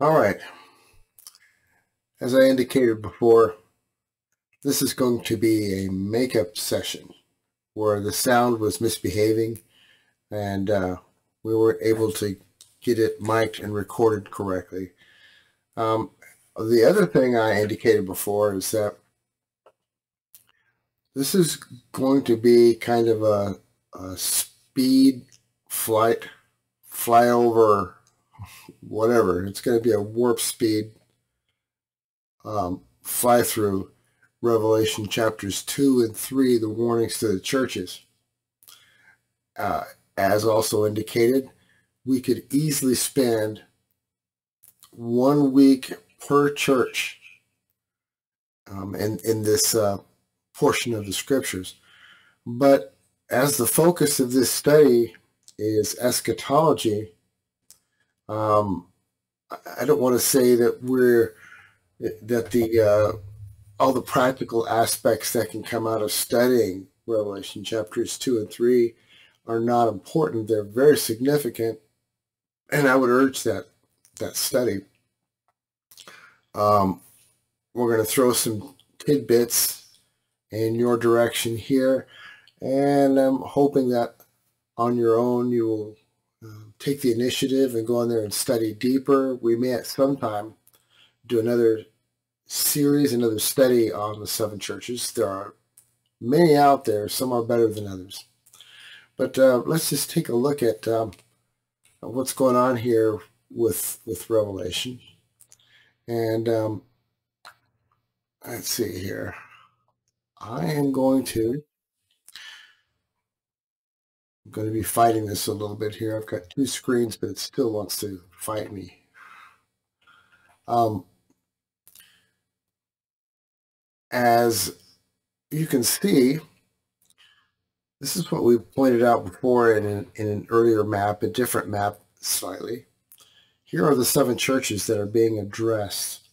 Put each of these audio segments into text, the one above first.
All right. As I indicated before, this is going to be a makeup session where the sound was misbehaving and uh, we weren't able to get it mic'd and recorded correctly. Um, the other thing I indicated before is that this is going to be kind of a, a speed flight, flyover, whatever. It's going to be a warp speed um, fly through Revelation chapters 2 and 3, the warnings to the churches. Uh, as also indicated, we could easily spend one week per church um, in, in this uh, portion of the scriptures. But as the focus of this study is eschatology, um, I don't want to say that we're that the uh, all the practical aspects that can come out of studying Revelation chapters two and three are not important. They're very significant, and I would urge that that study. Um, we're going to throw some tidbits in your direction here, and I'm hoping that on your own you will take the initiative and go in there and study deeper. We may at some time do another series, another study on the seven churches. There are many out there. Some are better than others. But uh, let's just take a look at um, what's going on here with with Revelation. And um, let's see here. I am going to I'm going to be fighting this a little bit here. I've got two screens, but it still wants to fight me. Um, as you can see, this is what we pointed out before in an, in an earlier map, a different map slightly. Here are the seven churches that are being addressed.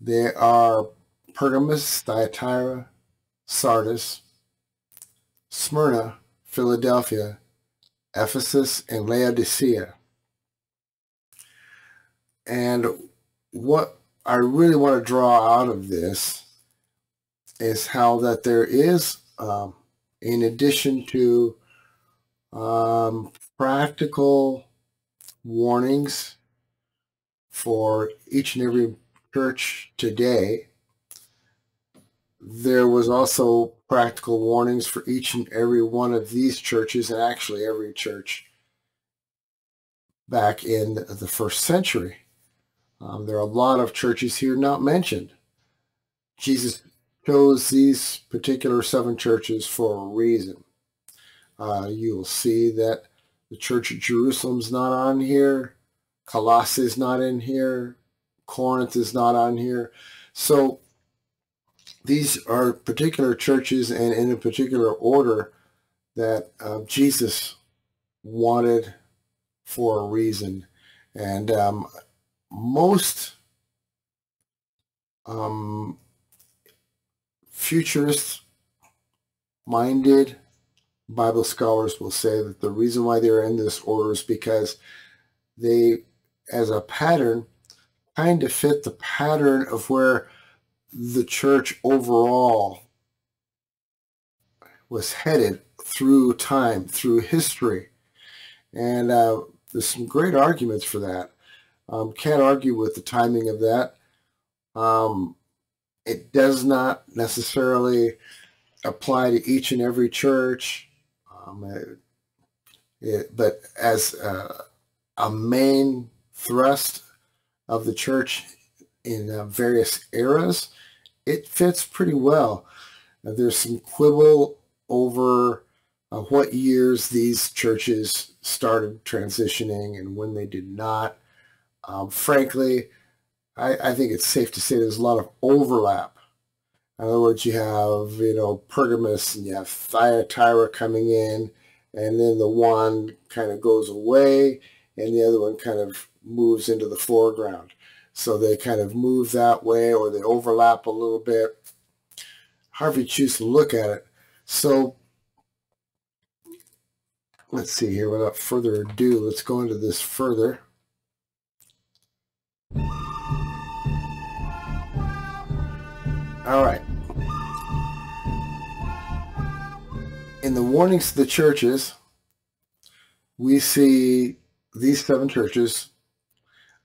They are Pergamus, Thyatira, Sardis, Smyrna, Philadelphia, Ephesus, and Laodicea. And what I really want to draw out of this is how that there is um, in addition to um, practical warnings for each and every church today, there was also practical warnings for each and every one of these churches and actually every church back in the first century. Um, there are a lot of churches here not mentioned. Jesus chose these particular seven churches for a reason. Uh, you'll see that the Church of Jerusalem's not on here. Colossae is not in here. Corinth is not on here. So these are particular churches and in a particular order that uh, Jesus wanted for a reason. And um, most um, futurist minded Bible scholars will say that the reason why they're in this order is because they, as a pattern, kind of fit the pattern of where the church overall was headed through time, through history. And uh, there's some great arguments for that. Um, can't argue with the timing of that. Um, it does not necessarily apply to each and every church, um, it, it, but as a, a, main thrust of the church in uh, various eras, it fits pretty well. Uh, there's some quibble over uh, what years these churches started transitioning and when they did not. Um, frankly, I, I think it's safe to say there's a lot of overlap. In other words, you have, you know, Pergamos and you have Thyatira coming in, and then the one kind of goes away, and the other one kind of moves into the foreground. So they kind of move that way or they overlap a little bit. However you choose to look at it. So let's see here, without further ado, let's go into this further. All right. In the warnings to the churches, we see these seven churches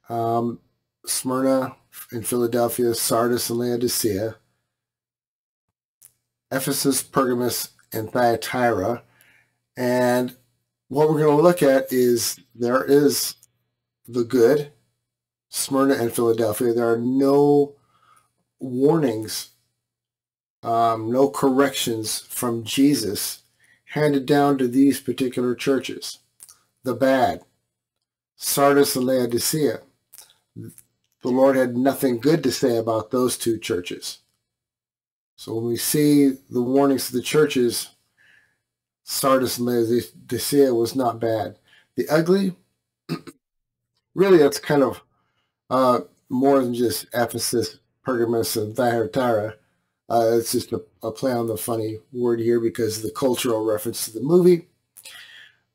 um, Smyrna in Philadelphia, Sardis and Laodicea, Ephesus, Pergamus, and Thyatira. And what we're going to look at is there is the good, Smyrna and Philadelphia. There are no warnings, um, no corrections from Jesus handed down to these particular churches. The bad, Sardis and Laodicea. The Lord had nothing good to say about those two churches. So when we see the warnings to the churches, Sardis and Laodicea was not bad. The ugly, really that's kind of uh, more than just Ephesus, Pergamus, and Thyatira. Uh, it's just a, a, play on the funny word here because of the cultural reference to the movie.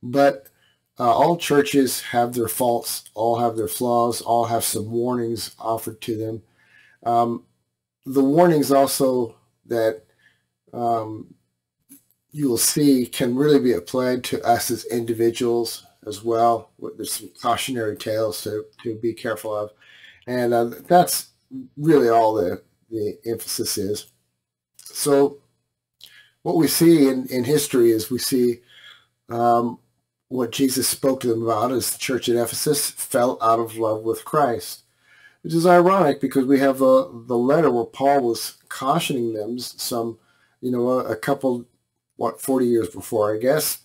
But uh, all churches have their faults, all have their flaws, all have some warnings offered to them. Um, the warnings also that um, you will see can really be applied to us as individuals as well. There's some cautionary tales to, to be careful of. And uh, that's really all the, the emphasis is. So what we see in, in history is we see um, what Jesus spoke to them about as the church at Ephesus fell out of love with Christ, which is ironic because we have the, the letter where Paul was cautioning them some, you know, a, a couple, what, 40 years before, I guess.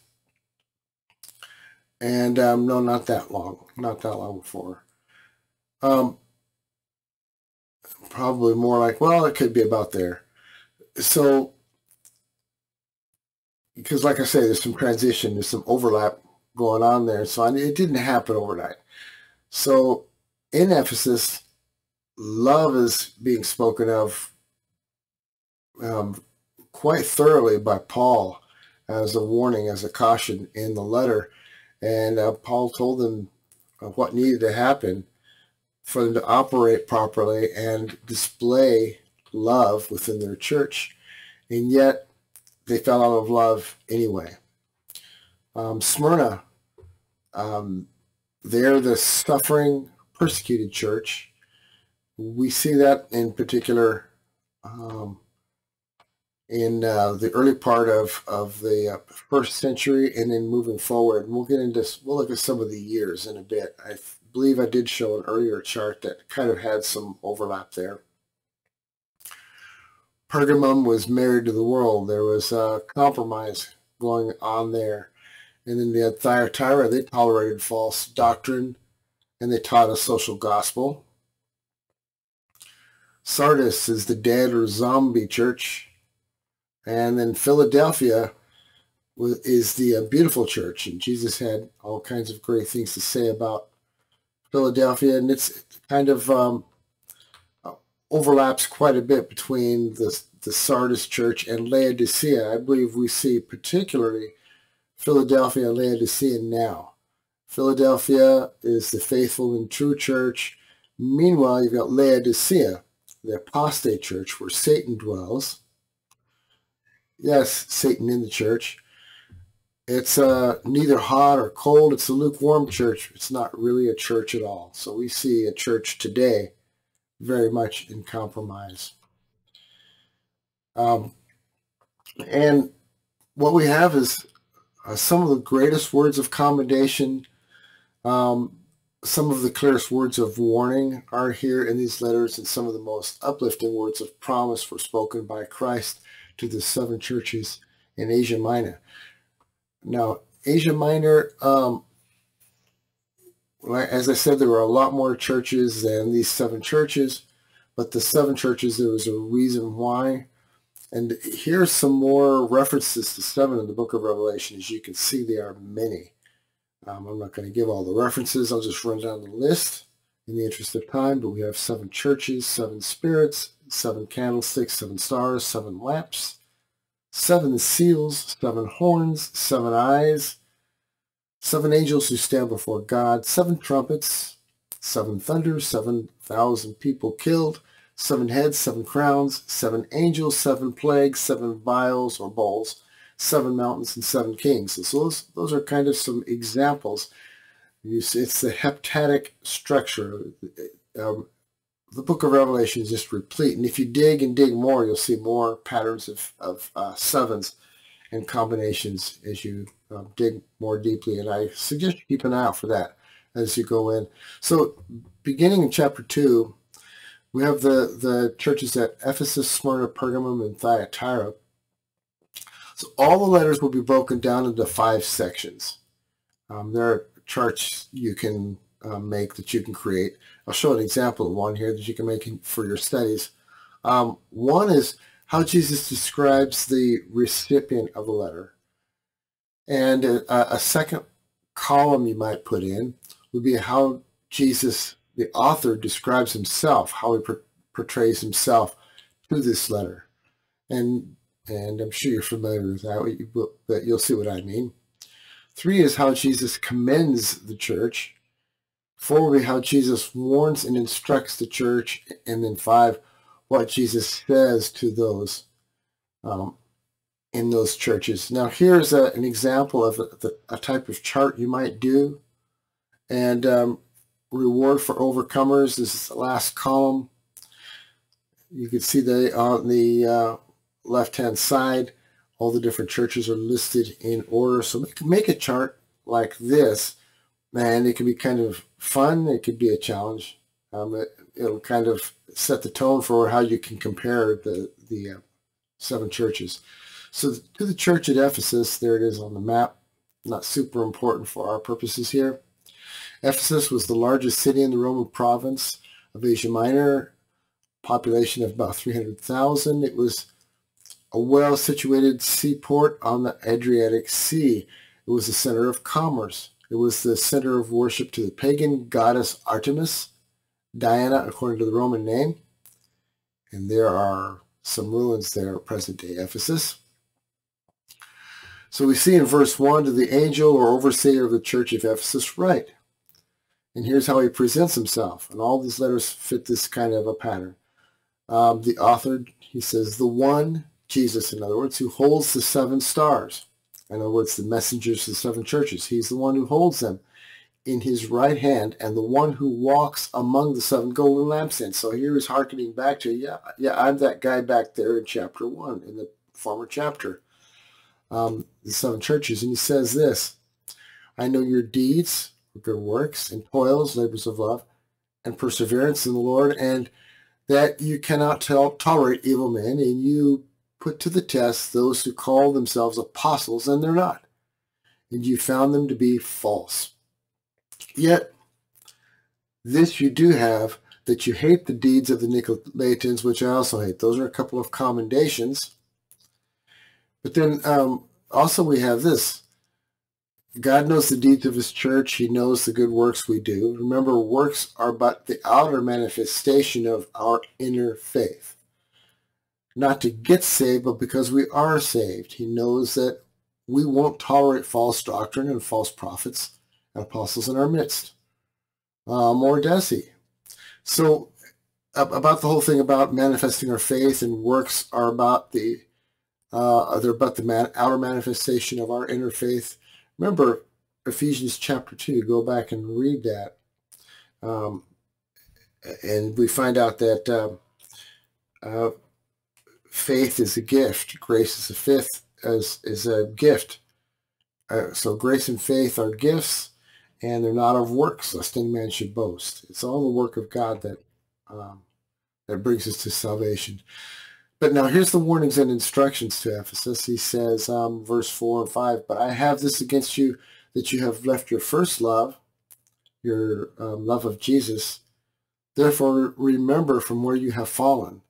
And um, no, not that long, not that long before. Um, probably more like, well, it could be about there. So, because like I say, there's some transition, there's some overlap going on there. So it didn't happen overnight. So in Ephesus, love is being spoken of um, quite thoroughly by Paul as a warning, as a caution in the letter. And uh, Paul told them what needed to happen for them to operate properly and display love within their church. And yet they fell out of love anyway. Um, Smyrna, um, they're the suffering, persecuted church. We see that in particular um, in uh, the early part of, of the uh, first century and then moving forward. And we'll get into, we'll look at some of the years in a bit. I believe I did show an earlier chart that kind of had some overlap there. Pergamum was married to the world. There was a compromise going on there. And then the Thyatira, they tolerated false doctrine and they taught a social gospel. Sardis is the dead or zombie church. And then Philadelphia is the uh, beautiful church. And Jesus had all kinds of great things to say about Philadelphia, and it's kind of um, overlaps quite a bit between the, the Sardis church and Laodicea. I believe we see particularly Philadelphia and Laodicea now. Philadelphia is the faithful and true church. Meanwhile, you've got Laodicea, the apostate church where Satan dwells. Yes, Satan in the church. It's uh, neither hot or cold. It's a lukewarm church. It's not really a church at all. So we see a church today very much in compromise. Um, and what we have is uh, some of the greatest words of commendation, um, some of the clearest words of warning are here in these letters, and some of the most uplifting words of promise were spoken by Christ to the seven churches in Asia Minor. Now, Asia Minor, um, as I said, there were a lot more churches than these seven churches, but the seven churches, there was a reason why. And here's some more references to seven in the book of Revelation. As you can see, there are many. Um, I'm not going to give all the references. I'll just run down the list in the interest of time. But we have seven churches, seven spirits, seven candlesticks, seven stars, seven lamps, seven seals, seven horns, seven eyes, seven angels who stand before God, seven trumpets, seven thunders, seven thousand people killed, seven heads, seven crowns, seven angels, seven plagues, seven vials or bowls, seven mountains, and seven kings. so those, those are kind of some examples. It's the heptadic structure. Um, the book of Revelation is just replete. And if you dig and dig more, you'll see more patterns of, of uh, sevens and combinations as you uh, dig more deeply. And I suggest you keep an eye out for that as you go in. So beginning in chapter 2, we have the, the churches at Ephesus, Smyrna, Pergamum, and Thyatira. So all the letters will be broken down into five sections. Um, there are charts you can uh, make that you can create. I'll show an example of one here that you can make for your studies. Um, one is how Jesus describes the recipient of the letter. And a, a second column you might put in would be how Jesus, the author, describes himself, how he portrays himself through this letter. And and I'm sure you're familiar with that, but you'll see what I mean. Three is how Jesus commends the church. Four will be how Jesus warns and instructs the church. And then five, what Jesus says to those um, in those churches. Now, here's a, an example of a, a, type of chart you might do. And um, reward for overcomers this is the last column. You can see that on the uh, left-hand side, all the different churches are listed in order. So we can make a chart like this, and it can be kind of fun. It could be a challenge. Um, it, will kind of set the tone for how you can compare the, the uh, seven churches. So to the church at Ephesus, there it is on the map. Not super important for our purposes here. Ephesus was the largest city in the Roman province of Asia Minor, population of about 300,000. It was a well-situated seaport on the Adriatic Sea. It was the center of commerce. It was the center of worship to the pagan goddess Artemis, Diana according to the Roman name. And there are some ruins there at present-day Ephesus. So we see in verse 1 to the angel or overseer of the church of Ephesus write. And here's how he presents himself. And all these letters fit this kind of a pattern. Um, the author, he says, the one, Jesus in other words, who holds the seven stars. In other words, the messengers of the seven churches. He's the one who holds them in his right hand and the one who walks among the seven golden lampstands. So here is hearkening back to, yeah, yeah, I'm that guy back there in chapter one, in the former chapter, um, the seven churches. And he says this, I know your deeds, good works, and toils, labors of love, and perseverance in the Lord, and that you cannot tolerate evil men, and you put to the test those who call themselves apostles, and they're not. And you found them to be false. Yet, this you do have, that you hate the deeds of the Nicolaitans, which I also hate. Those are a couple of commendations. But then um, also we have this. God knows the deeds of his church. He knows the good works we do. Remember, works are but the outer manifestation of our inner faith. Not to get saved, but because we are saved. He knows that we won't tolerate false doctrine and false prophets and apostles in our midst. Um, or does he? So about the whole thing about manifesting our faith and works are about the uh, they're about the man, outer manifestation of our inner faith. Remember Ephesians chapter 2. Go back and read that. Um, and we find out that uh, uh, faith is a gift. Grace is a fifth as is a gift. Uh, so grace and faith are gifts and they're not of works, lest any man should boast. It's all the work of God that um, that brings us to salvation. But now here's the warnings and instructions to Ephesus. He says, um, verse 4 and 5, But I have this against you, that you have left your first love, your um, love of Jesus. Therefore remember from where you have fallen,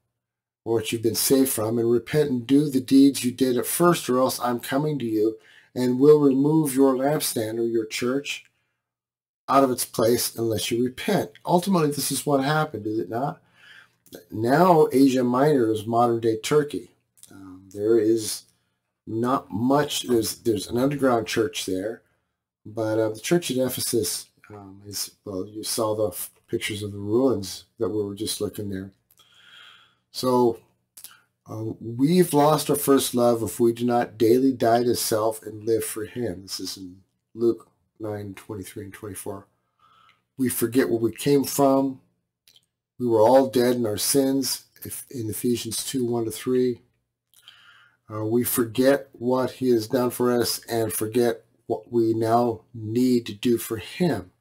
or what you've been saved from, and repent and do the deeds you did at first, or else I'm coming to you and will remove your lampstand or your church out of its place unless you repent. Ultimately, this is what happened, is it not? Now, Asia Minor is modern-day Turkey. Um, there is not much. There's there's an underground church there, but uh, the church at Ephesus um, is well. You saw the pictures of the ruins that we were just looking there. So um, we've lost our first love if we do not daily die to self and live for him. This is in Luke 9, 23 and 24. We forget where we came from. We were all dead in our sins in Ephesians 2, 1 to 3. Uh, we forget what he has done for us and forget what we now need to do for him.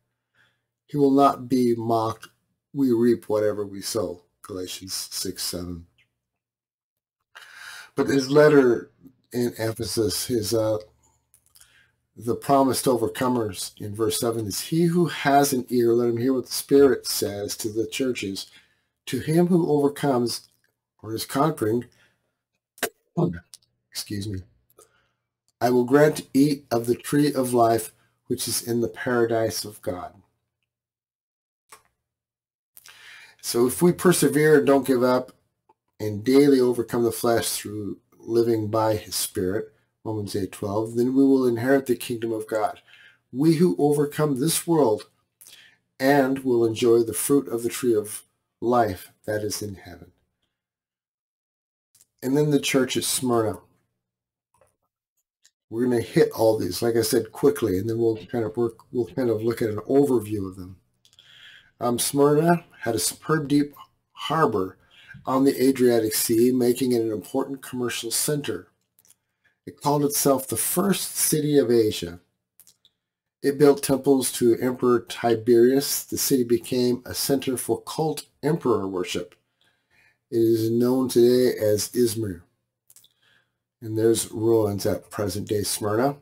He will not be mocked. We reap whatever we sow. Galatians 6, 7. But his letter in Ephesus, his uh, the promised overcomers in verse 7 is he who has an ear, let him hear what the Spirit says to the churches. To him who overcomes or is conquering, excuse me, I will grant to eat of the tree of life which is in the paradise of God. So if we persevere and don't give up and daily overcome the flesh through living by his spirit, Romans 8:12, then we will inherit the kingdom of God. We who overcome this world and will enjoy the fruit of the tree of life that is in heaven. And then the church at Smyrna. We're going to hit all these, like I said, quickly, and then we'll kind of work, we'll kind of look at an overview of them. Um, Smyrna had a superb deep harbor on the Adriatic Sea, making it an important commercial center. It called itself the first city of Asia. It built temples to Emperor Tiberius. The city became a center for cult emperor worship. It is known today as Izmir. And there's ruins at present-day Smyrna.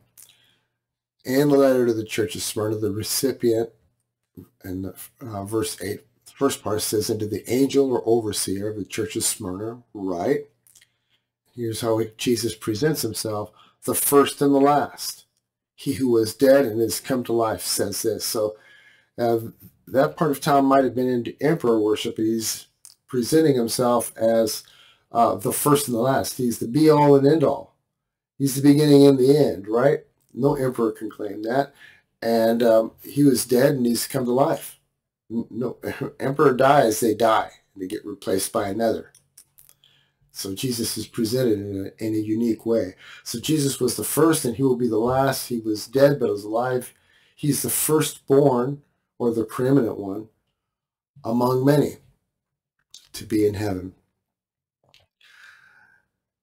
And the letter to the church of Smyrna, the recipient, in uh, verse 8, the first part says, into the angel or overseer of the church of Smyrna, write? Here's how Jesus presents himself, the first and the last. He who was dead and has come to life says this. So uh, that part of town might have been into emperor worship. He's presenting himself as uh, the first and the last. He's the be-all and end-all. He's the beginning and the end, right? No emperor can claim that. And um, he was dead and he's come to life. No, emperor dies, they die. And they get replaced by another. So Jesus is presented in a, in a unique way. So Jesus was the first and he will be the last. He was dead but was alive. He's the firstborn or the preeminent one among many to be in heaven.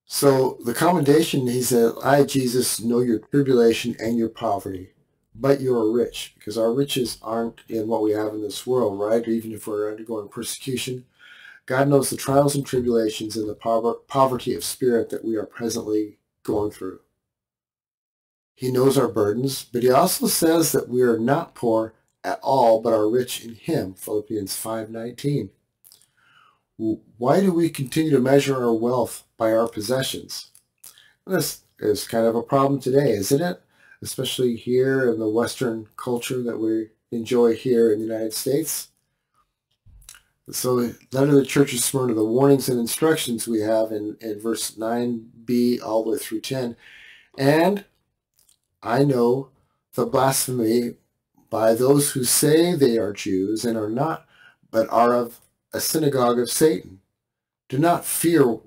So the commendation, he said, I, Jesus, know your tribulation and your poverty, but you are rich, because our riches aren't in what we have in this world, right? Even if we're undergoing persecution, God knows the trials and tribulations and the poverty of spirit that we are presently going through. He knows our burdens, but he also says that we are not poor at all, but are rich in him, Philippians 5.19. Why do we continue to measure our wealth by our possessions? This is kind of a problem today, isn't it? Especially here in the Western culture that we enjoy here in the United States. So letter of the church of Smyrna, the warnings and instructions we have in, in verse 9b all the way through 10. And I know the blasphemy by those who say they are Jews and are not, but are of a synagogue of Satan. Do not fear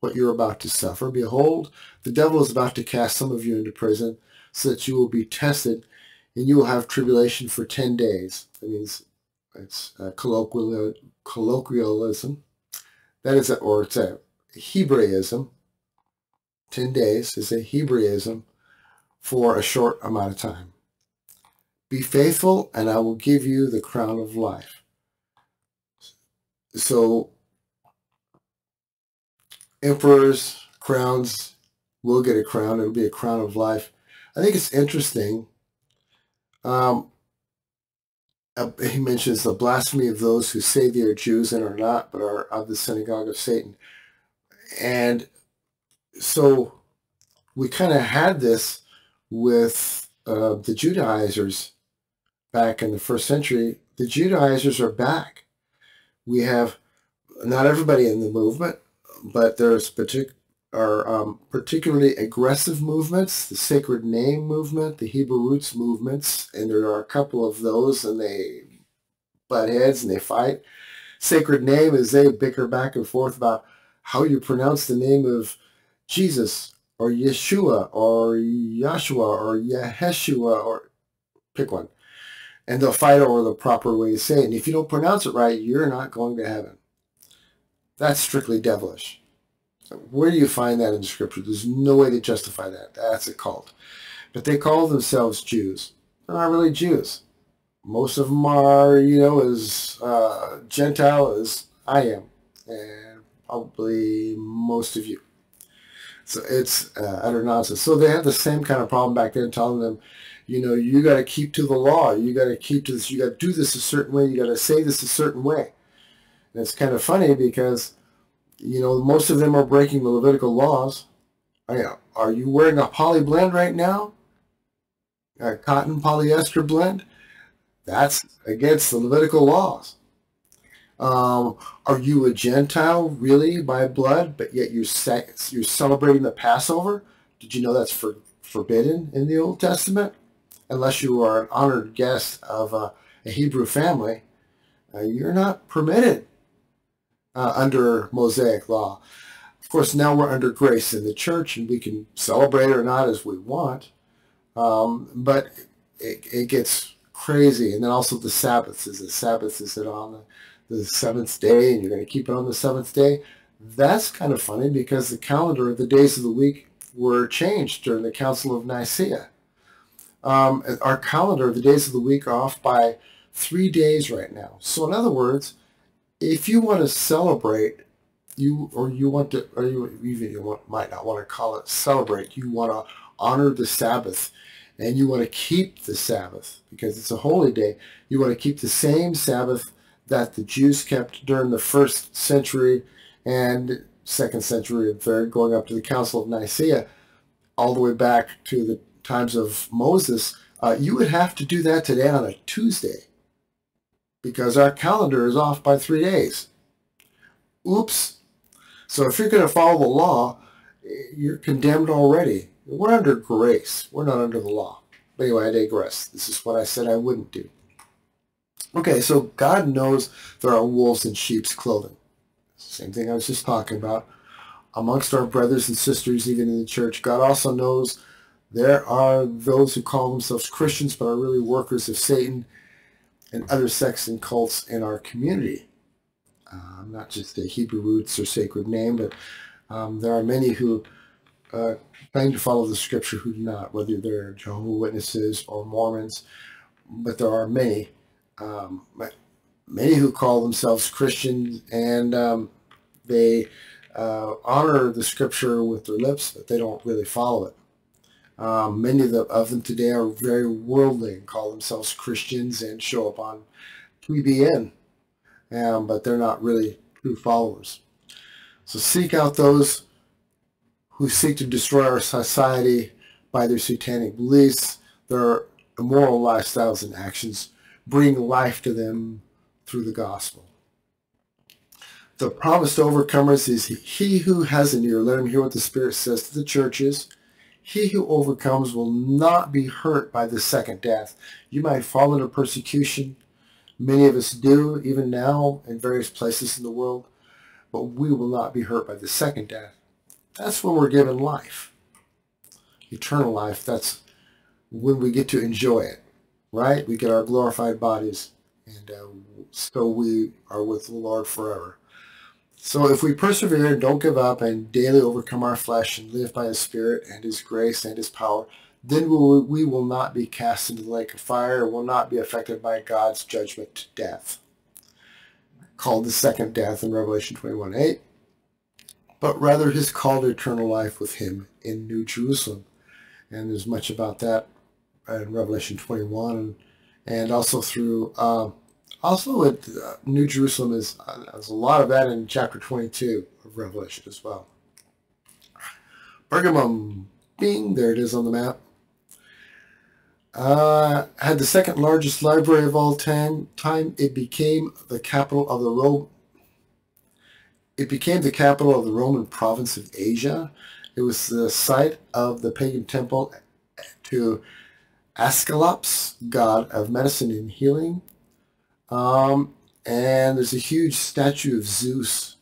what you're about to suffer. Behold, the devil is about to cast some of you into prison so that you will be tested and you will have tribulation for 10 days. That means it's uh, a colloquial, colloquialism. That is, a, or it's a Hebraism. 10 days is a Hebraism for a short amount of time. Be faithful, and I will give you the crown of life. So, emperors, crowns, will get a crown. It'll be a crown of life. I think it's interesting. Um, uh, he mentions the blasphemy of those who say they are Jews and are not, but are of the synagogue of Satan. And so we kind of had this with uh, the Judaizers back in the first century. The Judaizers are back. We have not everybody in the movement, but there's partic- are um, particularly aggressive movements, the Sacred Name movement, the Hebrew Roots movements, and there are a couple of those, and they butt heads and they fight. Sacred Name is they bicker back and forth about how you pronounce the name of Jesus or Yeshua or Yahshua or Yeheshua or pick one. And they'll fight over the proper way to say it. And if you don't pronounce it right, you're not going to heaven. That's strictly devilish. Where do you find that in the Scripture? There's no way to justify that. That's a cult. But they call themselves Jews. They're not really Jews. Most of them are, you know, as uh, Gentile as I am, and probably most of you. So it's uh, utter nonsense. So they had the same kind of problem back then, telling them, you know, you got to keep to the law. You got to keep to this. You got to do this a certain way. You got to say this a certain way. And it's kind of funny because, you know, most of them are breaking the Levitical laws. Are you wearing a poly blend right now? A cotton polyester blend? That's against the Levitical laws. Um, are you a Gentile really by blood, but yet you're you're celebrating the Passover? Did you know that's for, forbidden in the Old Testament? Unless you are an honored guest of a, a Hebrew family, uh, you're not permitted uh, under Mosaic law. Of course, now we're under grace in the church, and we can celebrate or not as we want. Um, but it, it gets crazy. And then also the Sabbaths. Is the Sabbath is it on the the seventh day and you're going to keep it on the seventh day. That's kind of funny because the calendar of the days of the week were changed during the Council of Nicaea. Um, our calendar the days of the week are off by three days right now. So in other words, if you want to celebrate, you or you want to, or you even you want, might not want to call it celebrate. You want to honor the Sabbath, and you want to keep the Sabbath because it's a holy day. You want to keep the same Sabbath that the Jews kept during the first century and second century and third, going up to the Council of Nicaea, all the way back to the times of Moses, uh, you would have to do that today on a Tuesday because our calendar is off by three days. Oops. So if you're going to follow the law, you're condemned already. We're under grace. We're not under the law. But anyway, I digress. This is what I said I wouldn't do. Okay, so God knows there are wolves in sheep's clothing. Same thing I was just talking about. Amongst our brothers and sisters, even in the church, God also knows there are those who call themselves Christians but are really workers of Satan and other sects and cults in our community. Uh, not just the Hebrew roots or sacred name, but um, there are many who uh, claim to follow the scripture who do not, whether they're Jehovah Witnesses or Mormons, but there are many um, many who call themselves Christians and um, they uh, honor the scripture with their lips, but they don't really follow it. Um, many of, the, of, them today are very worldly and call themselves Christians and show up on TBN, um, but they're not really true followers. So seek out those who seek to destroy our society by their satanic beliefs, their immoral lifestyles and actions, bring life to them through the gospel. The promise to overcomers is he who has an ear, let him hear what the Spirit says to the churches. He who overcomes will not be hurt by the second death. You might fall into persecution. Many of us do, even now, in various places in the world. But we will not be hurt by the second death. That's when we're given life. Eternal life, that's when we get to enjoy it right? We get our glorified bodies, and uh, so we are with the Lord forever. So if we persevere and don't give up and daily overcome our flesh and live by his Spirit and his grace and his power, then we will, not be cast into the lake of fire and will not be affected by God's judgment to death, called the second death in Revelation 21, 8, but rather his called eternal life with him in New Jerusalem. And there's much about that in Revelation 21, and also through uh, also at uh, New Jerusalem is uh, there's a lot of that in chapter 22 of Revelation as well. Pergamum, bing, there it is on the map. Uh, had the second largest library of all time. Time it became the capital of the Rome. It became the capital of the Roman province of Asia. It was the site of the pagan temple to Asclepius, god of medicine and healing. Um, and there's a huge statue of Zeus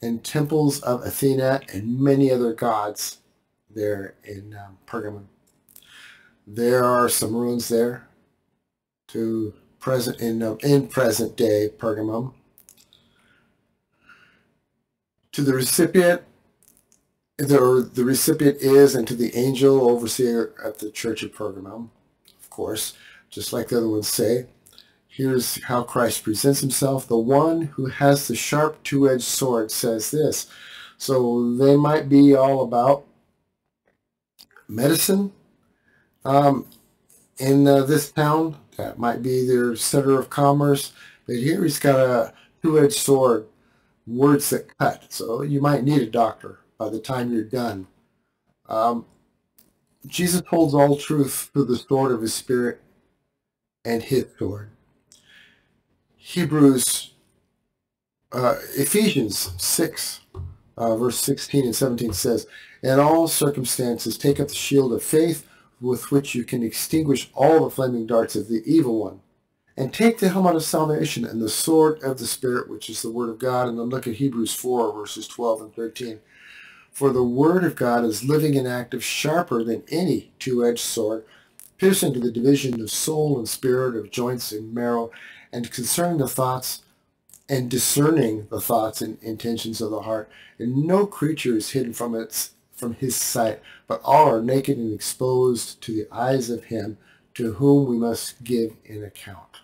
and temples of Athena and many other gods there in um, Pergamum. There are some ruins there to present in uh, in present day Pergamum. To the recipient, the, the recipient is, and to the angel overseer at the church of Pergamum, of course, just like the other ones say. Here's how Christ presents himself. The one who has the sharp two-edged sword says this. So they might be all about medicine um, in uh, this town. That might be their center of commerce. But here he's got a two-edged sword, words that cut. So you might need a doctor by the time you're done. Um, Jesus holds all truth through the sword of his spirit and his sword. Hebrews, uh, Ephesians 6, uh, verse 16 and 17 says, In all circumstances take up the shield of faith with which you can extinguish all the flaming darts of the evil one. And take the helmet of salvation and the sword of the Spirit, which is the Word of God. And then look at Hebrews 4, verses 12 and 13. For the Word of God is living and active, sharper than any two-edged sword, piercing to the division of soul and spirit, of joints and marrow, and concerning the thoughts and discerning the thoughts and intentions of the heart. And no creature is hidden from its from his sight, but all are naked and exposed to the eyes of him to whom we must give an account.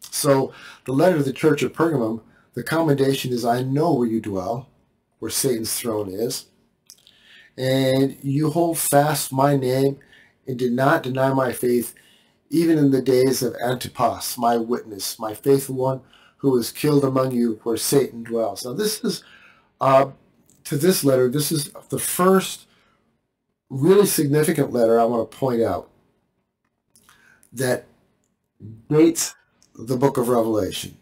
So the letter to the church of Pergamum, the commendation is, I know where you dwell, where Satan's throne is, and you hold fast my name and did not deny my faith, even in the days of Antipas, my witness, my faithful one, who was killed among you where Satan dwells. Now this is uh, to this letter, this is the first really significant letter I want to point out that dates the book of Revelation.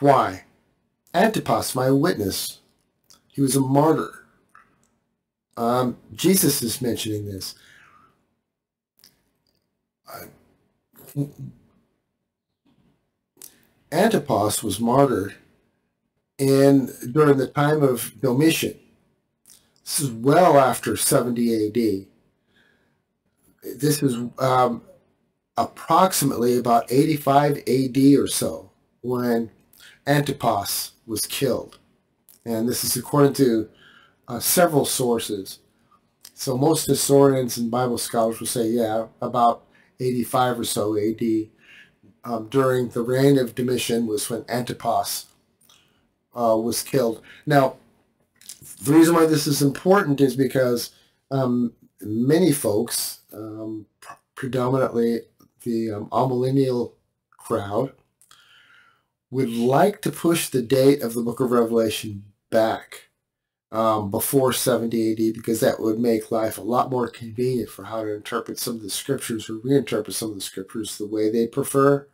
Why? Antipas, my witness, he was a martyr. Um, Jesus is mentioning this. Antipas was martyred and during the time of Domitian. This is well after 70 AD. This is um, approximately about 85 AD or so when Antipas was killed. And this is according to uh, several sources. So most historians and Bible scholars will say, yeah, about 85 or so AD. Um, during the reign of Domitian was when Antipas uh, was killed. Now, the reason why this is important is because um, many folks, um, predominantly the um, amillennial crowd, would like to push the date of the book of Revelation back um, before 70 AD because that would make life a lot more convenient for how to interpret some of the scriptures or reinterpret some of the scriptures the way they prefer.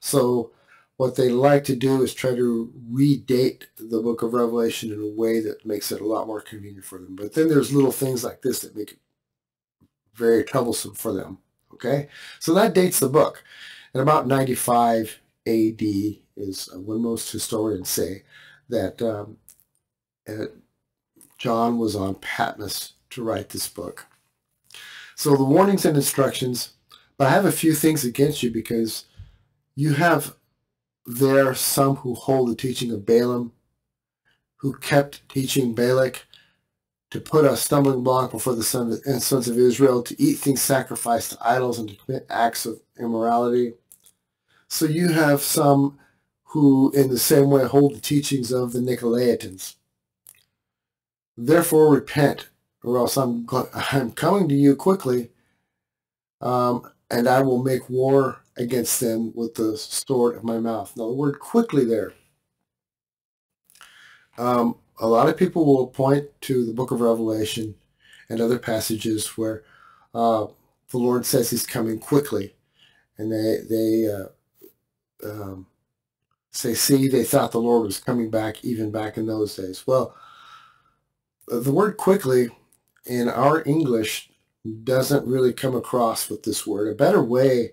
So what they like to do is try to redate the book of Revelation in a way that makes it a lot more convenient for them. But then there's little things like this that make it very troublesome for them. Okay, so that dates the book. And about 95 AD is when most historians say that um, John was on Patmos to write this book. So the warnings and instructions, but I have a few things against you because you have there some who hold the teaching of Balaam, who kept teaching Balak to put a stumbling block before the sons of Israel, to eat things sacrificed to idols and to commit acts of immorality. So you have some who in the same way hold the teachings of the Nicolaitans. Therefore repent, or else I'm, I'm coming to you quickly, um, and I will make war against them with the sword of my mouth. Now the word quickly there. Um, a lot of people will point to the book of Revelation and other passages where uh, the Lord says he's coming quickly. And they, they uh, um, say, see, they thought the Lord was coming back even back in those days. Well, the word quickly in our English doesn't really come across with this word. A better way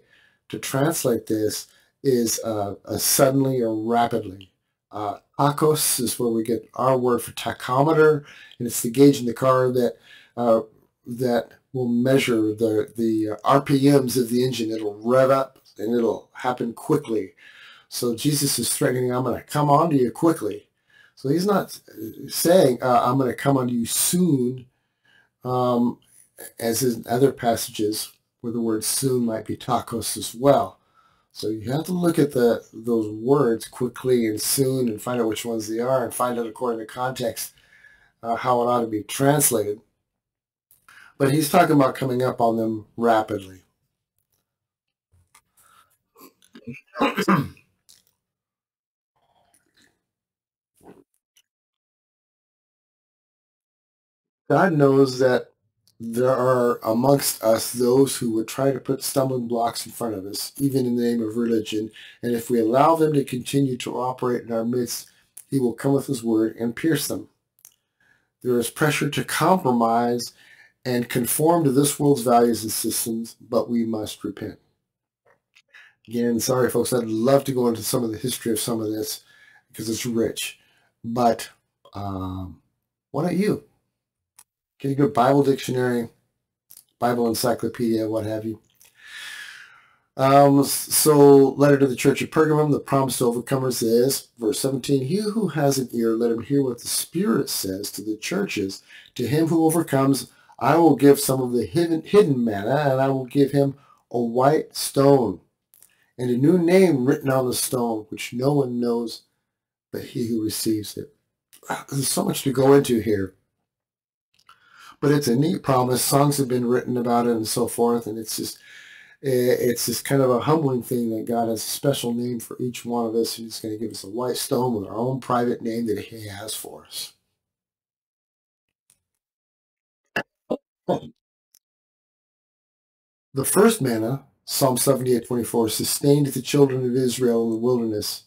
to translate this is uh, suddenly or rapidly. Uh, tachos is where we get our word for tachometer, and it's the gauge in the car that uh, that will measure the the RPMs of the engine. It'll rev up and it'll happen quickly. So Jesus is threatening, I'm going to come on to you quickly. So he's not saying, uh, I'm going to come unto you soon, um, as in other passages where the word soon might be tachos as well. So you have to look at the those words quickly and soon and find out which ones they are and find out according to context uh, how it ought to be translated. But he's talking about coming up on them rapidly. God knows that there are amongst us those who would try to put stumbling blocks in front of us, even in the name of religion. And if we allow them to continue to operate in our midst, he will come with his word and pierce them. There is pressure to compromise and conform to this world's values and systems, but we must repent. Again, sorry folks, I'd love to go into some of the history of some of this because it's rich. But um, why don't you? Get a good Bible dictionary, Bible encyclopedia, what have you. Um, so, letter to the church of Pergamum, the promise to overcomers is, verse 17, He who has an ear, let him hear what the Spirit says to the churches. To him who overcomes, I will give some of the hidden, hidden manna, and I will give him a white stone, and a new name written on the stone, which no one knows but he who receives it. There's so much to go into here. But it's a neat promise. Songs have been written about it and so forth, and it's just eh, it's just kind of a humbling thing that God has a special name for each one of us, and He's going to give us a white stone with our own private name that He has for us. The first manna, Psalm 78, 24, sustained the children of Israel in the wilderness.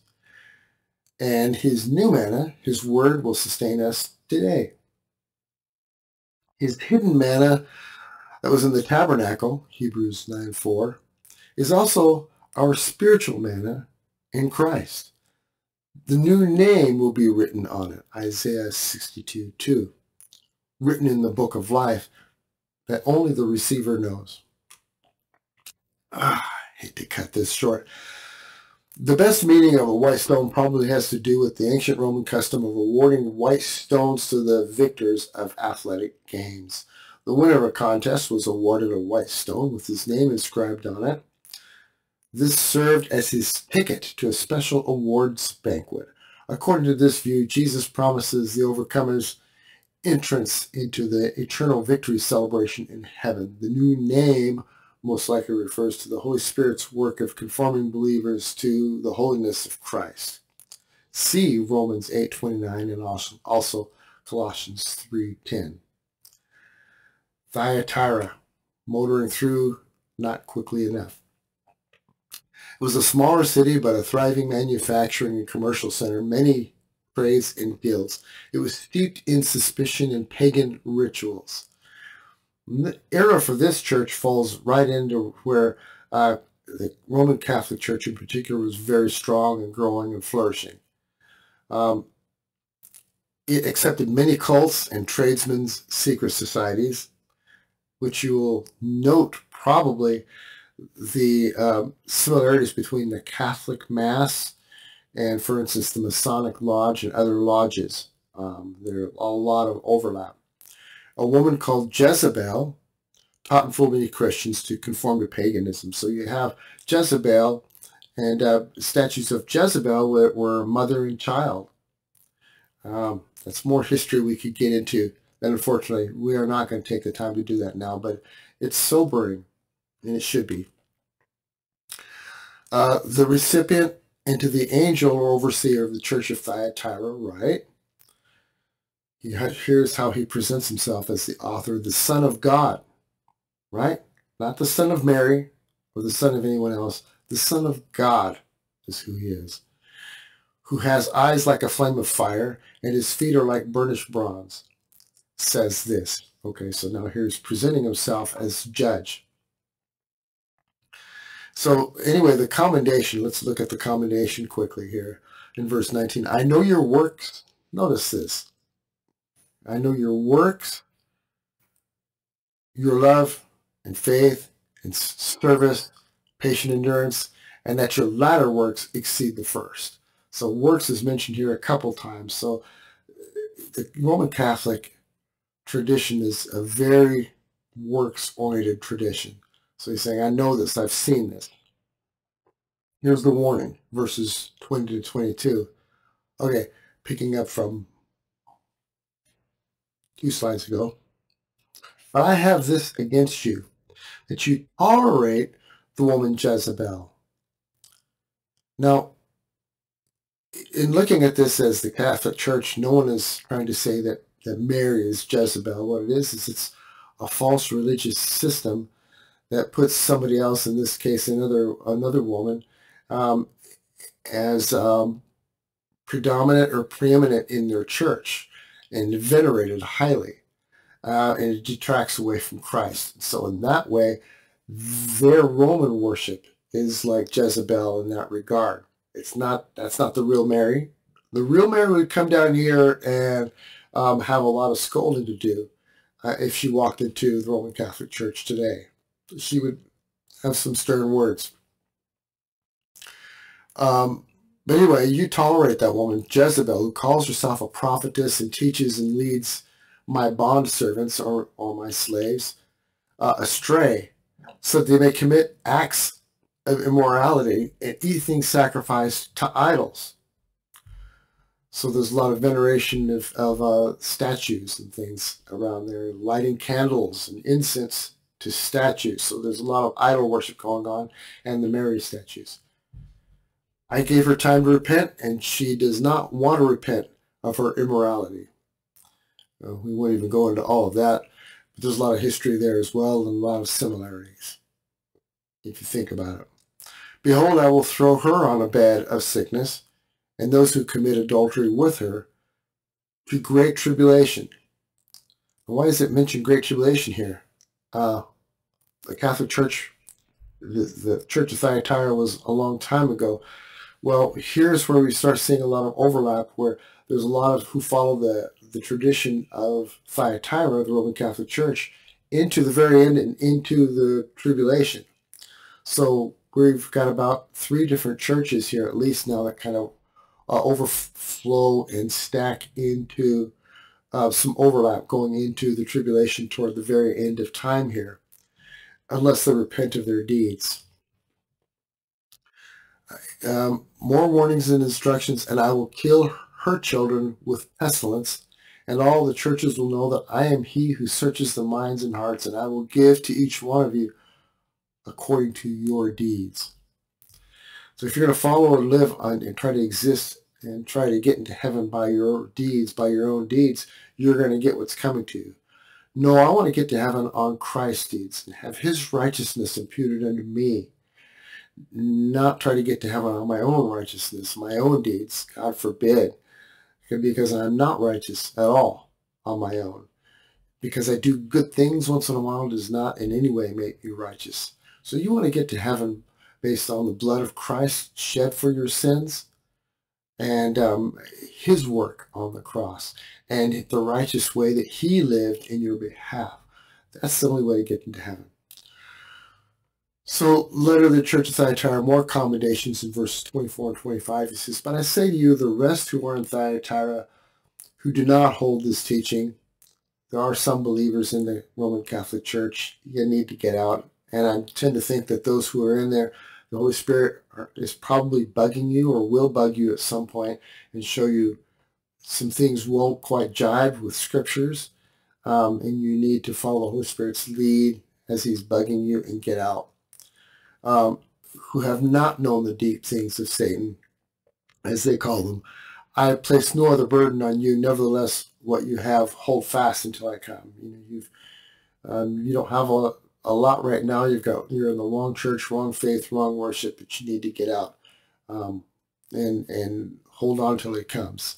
And his new manna, his word, will sustain us today. His hidden manna that was in the tabernacle, Hebrews 9, 4, is also our spiritual manna in Christ. The new name will be written on it, Isaiah 62, 2, written in the book of life that only the receiver knows. Ah, I hate to cut this short. The best meaning of a white stone probably has to do with the ancient Roman custom of awarding white stones to the victors of athletic games. The winner of a contest was awarded a white stone with his name inscribed on it. This served as his ticket to a special awards banquet. According to this view, Jesus promises the overcomers entrance into the eternal victory celebration in heaven. The new name most likely refers to the Holy Spirit's work of conforming believers to the holiness of Christ. See Romans 8.29 and also, also Colossians 3.10. Thyatira, motoring through not quickly enough. It was a smaller city, but a thriving manufacturing and commercial center, many trades and guilds. It was steeped in suspicion and pagan rituals the era for this church falls right into where uh, the Roman Catholic Church in particular was very strong and growing and flourishing. Um, it accepted many cults and tradesmen's secret societies, which you will note probably the um, similarities between the Catholic Mass and, for instance, the Masonic Lodge and other lodges. Um, there are a lot of overlap a woman called Jezebel taught and fooled many Christians to conform to paganism. So you have Jezebel and uh, statues of Jezebel were, were mother and child. Um, that's more history we could get into. And unfortunately, we are not going to take the time to do that now, but it's sobering, and it should be. Uh, the recipient and to the angel or overseer of the church of Thyatira, right? Here's how he presents himself as the author, the Son of God, right? Not the Son of Mary or the Son of anyone else. The Son of God is who he is, who has eyes like a flame of fire and his feet are like burnished bronze, says this. Okay, so now here's presenting himself as judge. So anyway, the commendation, let's look at the commendation quickly here in verse 19. I know your works. Notice this. I know your works, your love and faith and service, patient endurance, and that your latter works exceed the first. So works is mentioned here a couple times. So uh, the Roman Catholic tradition is a very works-oriented tradition. So he's saying, I know this, I've seen this. Here's the warning, verses 20 to 22. Okay, picking up from two slides ago. But I have this against you, that you tolerate the woman Jezebel. Now, in looking at this as the Catholic Church, no one is trying to say that, that Mary is Jezebel. What it is, is it's a false religious system that puts somebody else, in this case another another woman, um, as um, predominant or preeminent in their church and venerated highly. Uh, and it detracts away from Christ. So in that way, their Roman worship is like Jezebel in that regard. It's not, that's not the real Mary. The real Mary would come down here and um, have a lot of scolding to do uh, if she walked into the Roman Catholic Church today. She would have some stern words. Um, but anyway, you tolerate that woman, Jezebel, who calls herself a prophetess and teaches and leads my bond servants or, or my slaves uh, astray so that they may commit acts of immorality and eat things sacrificed to idols. So there's a lot of veneration of, of uh, statues and things around there, lighting candles and incense to statues. So there's a lot of idol worship going on and the Mary statues. I gave her time to repent, and she does not want to repent of her immorality. Uh, we won't even go into all of that, but there's a lot of history there as well and a lot of similarities, if you think about it. Behold, I will throw her on a bed of sickness, and those who commit adultery with her to great tribulation. why does it mention great tribulation here? Uh, the Catholic Church, the, the Church of Thyatira was a long time ago. Well, here's where we start seeing a lot of overlap where there's a lot of who follow the, the tradition of Thyatira, the Roman Catholic Church, into the very end and into the tribulation. So we've got about three different churches here at least now that kind of uh, overflow and stack into uh, some overlap going into the tribulation toward the very end of time here, unless they repent of their deeds. Um, more warnings and instructions, and I will kill her children with pestilence, and all the churches will know that I am he who searches the minds and hearts, and I will give to each one of you according to your deeds. So if you're going to follow or live on, and try to exist and try to get into heaven by your deeds, by your own deeds, you're going to get what's coming to you. No, I want to get to heaven on Christ's deeds and have his righteousness imputed unto me. Not try to get to heaven on my own righteousness, my own deeds. God forbid. Because I'm not righteous at all on my own. Because I do good things once in a while does not in any way make me righteous. So you want to get to heaven based on the blood of Christ shed for your sins and um, his work on the cross and the righteous way that he lived in your behalf. That's the only way to get into heaven. So, letter of the church of Thyatira, more commendations in verses 24 and 25. He says, But I say to you, the rest who are in Thyatira, who do not hold this teaching, there are some believers in the Roman Catholic Church. You need to get out and I tend to think that those who are in there, the Holy Spirit are, is probably bugging you or will bug you at some point and show you some things won't quite jive with scriptures. Um, and you need to follow the Holy Spirit's lead as he's bugging you and get out. Um, who have not known the deep things of Satan, as they call them. I place no other burden on you. Nevertheless, what you have, hold fast until I come. You know, you've um, you don't have a, a lot right now. You've got you're in the wrong church, wrong faith, wrong worship, but you need to get out um, and and hold on till it comes.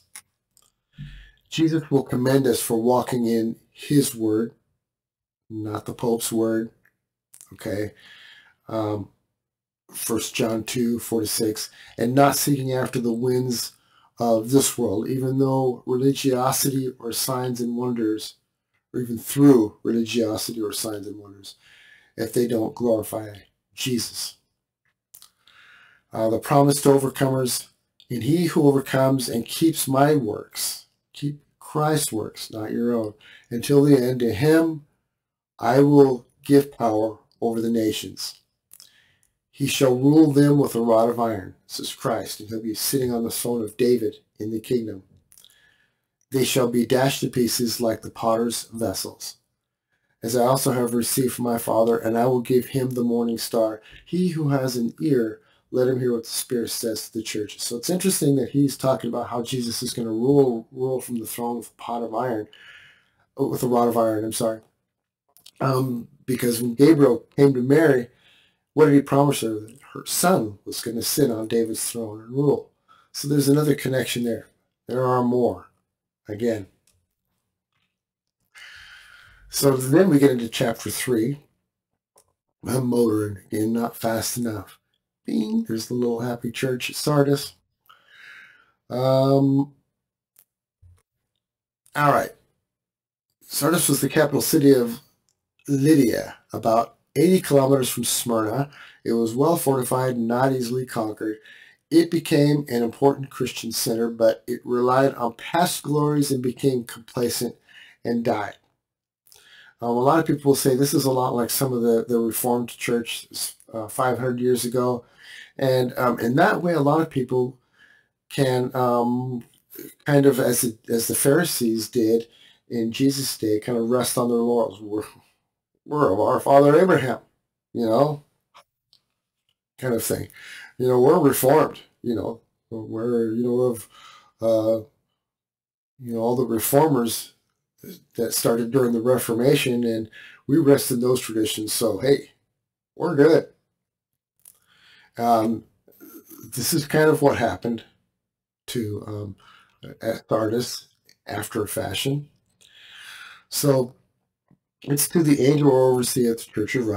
Jesus will commend us for walking in His word, not the Pope's word. Okay, um, 1 John 2, 4 to 6, and not seeking after the winds of this world, even though religiosity or signs and wonders, or even through religiosity or signs and wonders, if they don't glorify Jesus. Uh, the promise to overcomers, and he who overcomes and keeps my works, keep Christ's works, not your own, until the end, to him I will give power over the nations. He shall rule them with a rod of iron. Is Christ, and he'll be sitting on the throne of David in the kingdom. They shall be dashed to pieces like the potter's vessels. As I also have received from my Father, and I will give him the morning star. He who has an ear, let him hear what the Spirit says to the churches. So it's interesting that he's talking about how Jesus is going to rule rule from the throne with a pot of iron, with a rod of iron. I'm sorry, um, because when Gabriel came to Mary, what did he promise her? That her son was going to sit on David's throne and rule. So there's another connection there. There are more. Again. So then we get into chapter 3. I'm motoring again, not fast enough. Bing, there's the little happy church at Sardis. Um, all right. Sardis was the capital city of Lydia, about 80 kilometers from Smyrna. It was well fortified and not easily conquered. It became an important Christian center, but it relied on past glories and became complacent and died. Um, a lot of people will say this is a lot like some of the, the Reformed Church uh, 500 years ago. And um, in that way, a lot of people can um, kind of, as, it, as the Pharisees did in Jesus' day, kind of rest on their laurels. We're, we're of our father Abraham, you know, kind of thing. You know, we're reformed, you know, we're, you know, of, uh, you know, all the reformers that started during the Reformation and we rest in those traditions. So, hey, we're good. Um, this is kind of what happened to um, after a fashion. So it's to the angel or overseer at the church of,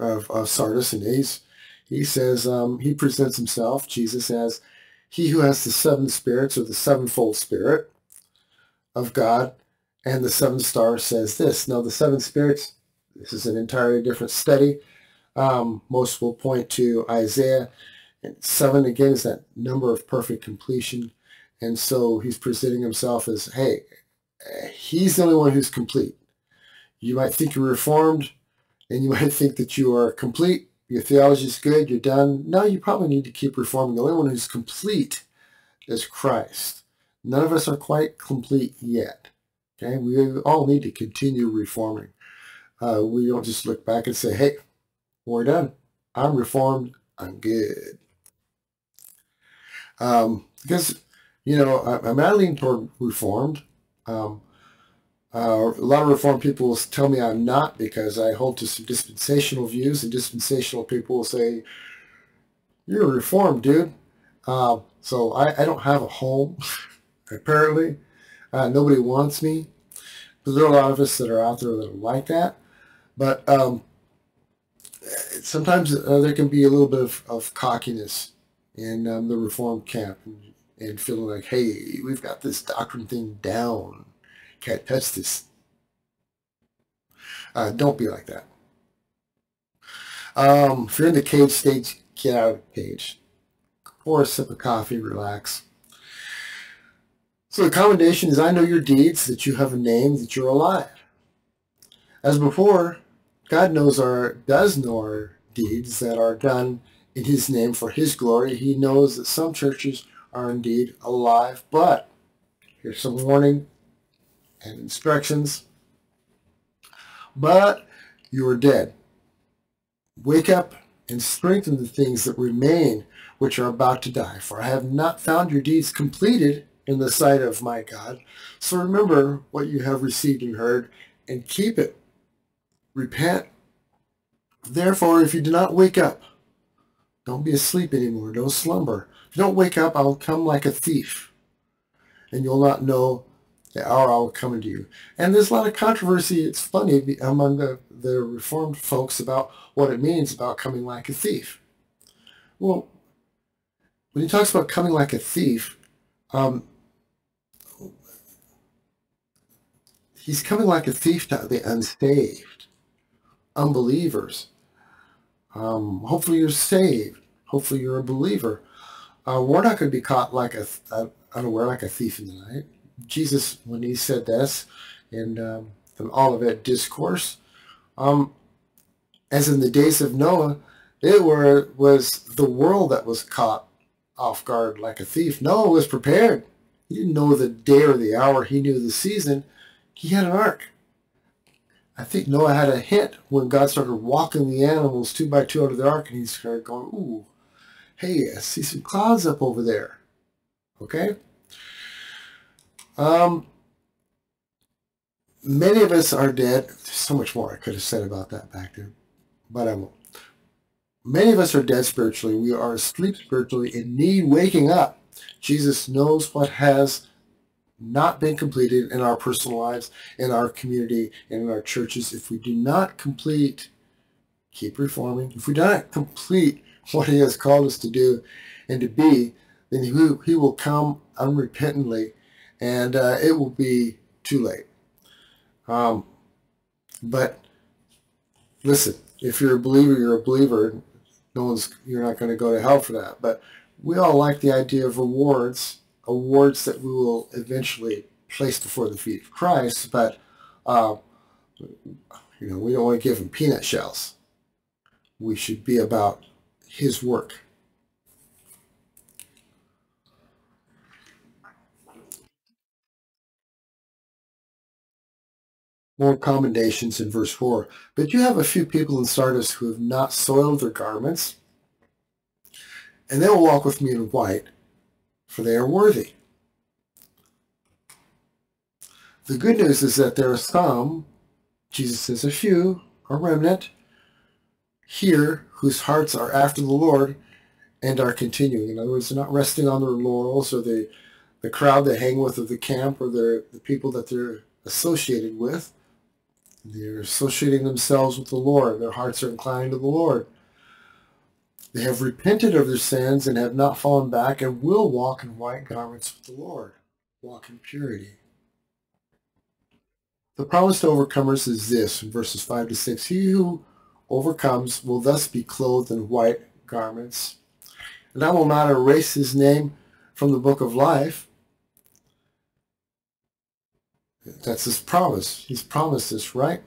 of, of Sardis, and he's, he says, um, he presents himself, Jesus, as he who has the seven spirits or the sevenfold spirit of God, and the seven stars says this. Now, the seven spirits, this is an entirely different study. Um, most will point to Isaiah. And seven, again, is that number of perfect completion. And so he's presenting himself as, hey, he's the only one who's complete. You might think you're reformed, and you might think that you are complete. Your theology is good. You're done. No, you probably need to keep reforming. The only one who's complete is Christ. None of us are quite complete yet. Okay, we all need to continue reforming. Uh, we don't just look back and say, hey, we're done. I'm reformed. I'm good. Um, because, you know, I, I'm not leaning toward reformed. Um, uh, a lot of Reformed people will tell me I'm not because I hold to some dispensational views, and dispensational people will say, you're a Reformed, dude. Uh, so I, I, don't have a home, apparently. Uh, nobody wants me. But there are a lot of us that are out there that are like that. But um, sometimes uh, there can be a little bit of, of cockiness in um, the Reformed camp and, and feeling like, hey, we've got this doctrine thing down can't touch this. Uh, don't be like that. Um, if you're in the cage stage, get out of the cage. Pour a sip of coffee, relax. So the commendation is, I know your deeds, that you have a name, that you're alive. As before, God knows our, does know our deeds that are done in his name for his glory. He knows that some churches are indeed alive, but here's some warning and instructions. But you are dead. Wake up and strengthen the things that remain which are about to die. For I have not found your deeds completed in the sight of my God. So remember what you have received and heard, and keep it. Repent. Therefore, if you do not wake up, don't be asleep anymore. Don't slumber. If you don't wake up, I will come like a thief, and you'll not know the hour I will come to you. And there's a lot of controversy, it's funny, among the, the Reformed folks about what it means about coming like a thief. Well, when he talks about coming like a thief, um, he's coming like a thief to the unsaved, unbelievers. Um, hopefully you're saved. Hopefully you're a believer. Uh, we're not going to be caught like a, a unaware like a thief in the night. Jesus, when he said this in um, the Olivet Discourse, um, as in the days of Noah, it were, was the world that was caught off guard like a thief. Noah was prepared. He didn't know the day or the hour. He knew the season. He had an ark. I think Noah had a hint when God started walking the animals two by two out of the ark, and he started going, ooh, hey, I see some clouds up over there. Okay? Um, many of us are dead. There's so much more I could have said about that back there, but I won't. Many of us are dead spiritually. We are asleep spiritually and need waking up. Jesus knows what has not been completed in our personal lives, in our community, and in our churches. If we do not complete, keep reforming. If we do not complete what he has called us to do and to be, then he, he will come unrepentantly and uh, it will be too late. Um, but listen, if you're a believer, you're a believer. No one's, you're not going to go to hell for that. But we all like the idea of rewards, awards that we will eventually place before the feet of Christ. But, uh, you know, we don't want to give him peanut shells. We should be about his work. More commendations in verse 4. But you have a few people in Sardis who have not soiled their garments, and they will walk with me in white, for they are worthy. The good news is that there are some, Jesus says a few, a remnant, here whose hearts are after the Lord and are continuing. In other words, they're not resting on their laurels or the, the crowd they hang with of the camp or the, the people that they're associated with. They're associating themselves with the Lord. Their hearts are inclined to the Lord. They have repented of their sins and have not fallen back and will walk in white garments with the Lord. Walk in purity. The promise to overcomers is this in verses 5 to 6. He who overcomes will thus be clothed in white garments. And I will not erase his name from the book of life, That's his promise. He's promised this, right?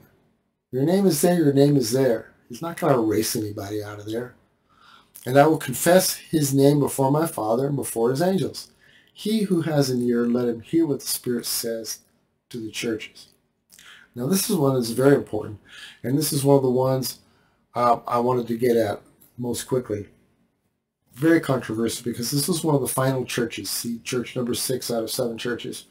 Your name is there, your name is there. He's not going to erase anybody out of there. And I will confess his name before my Father and before his angels. He who has an ear, let him hear what the Spirit says to the churches. Now, this is one that's very important, and this is one of the ones uh, I wanted to get at most quickly. Very controversial because this was one of the final churches. See, church number six out of seven churches.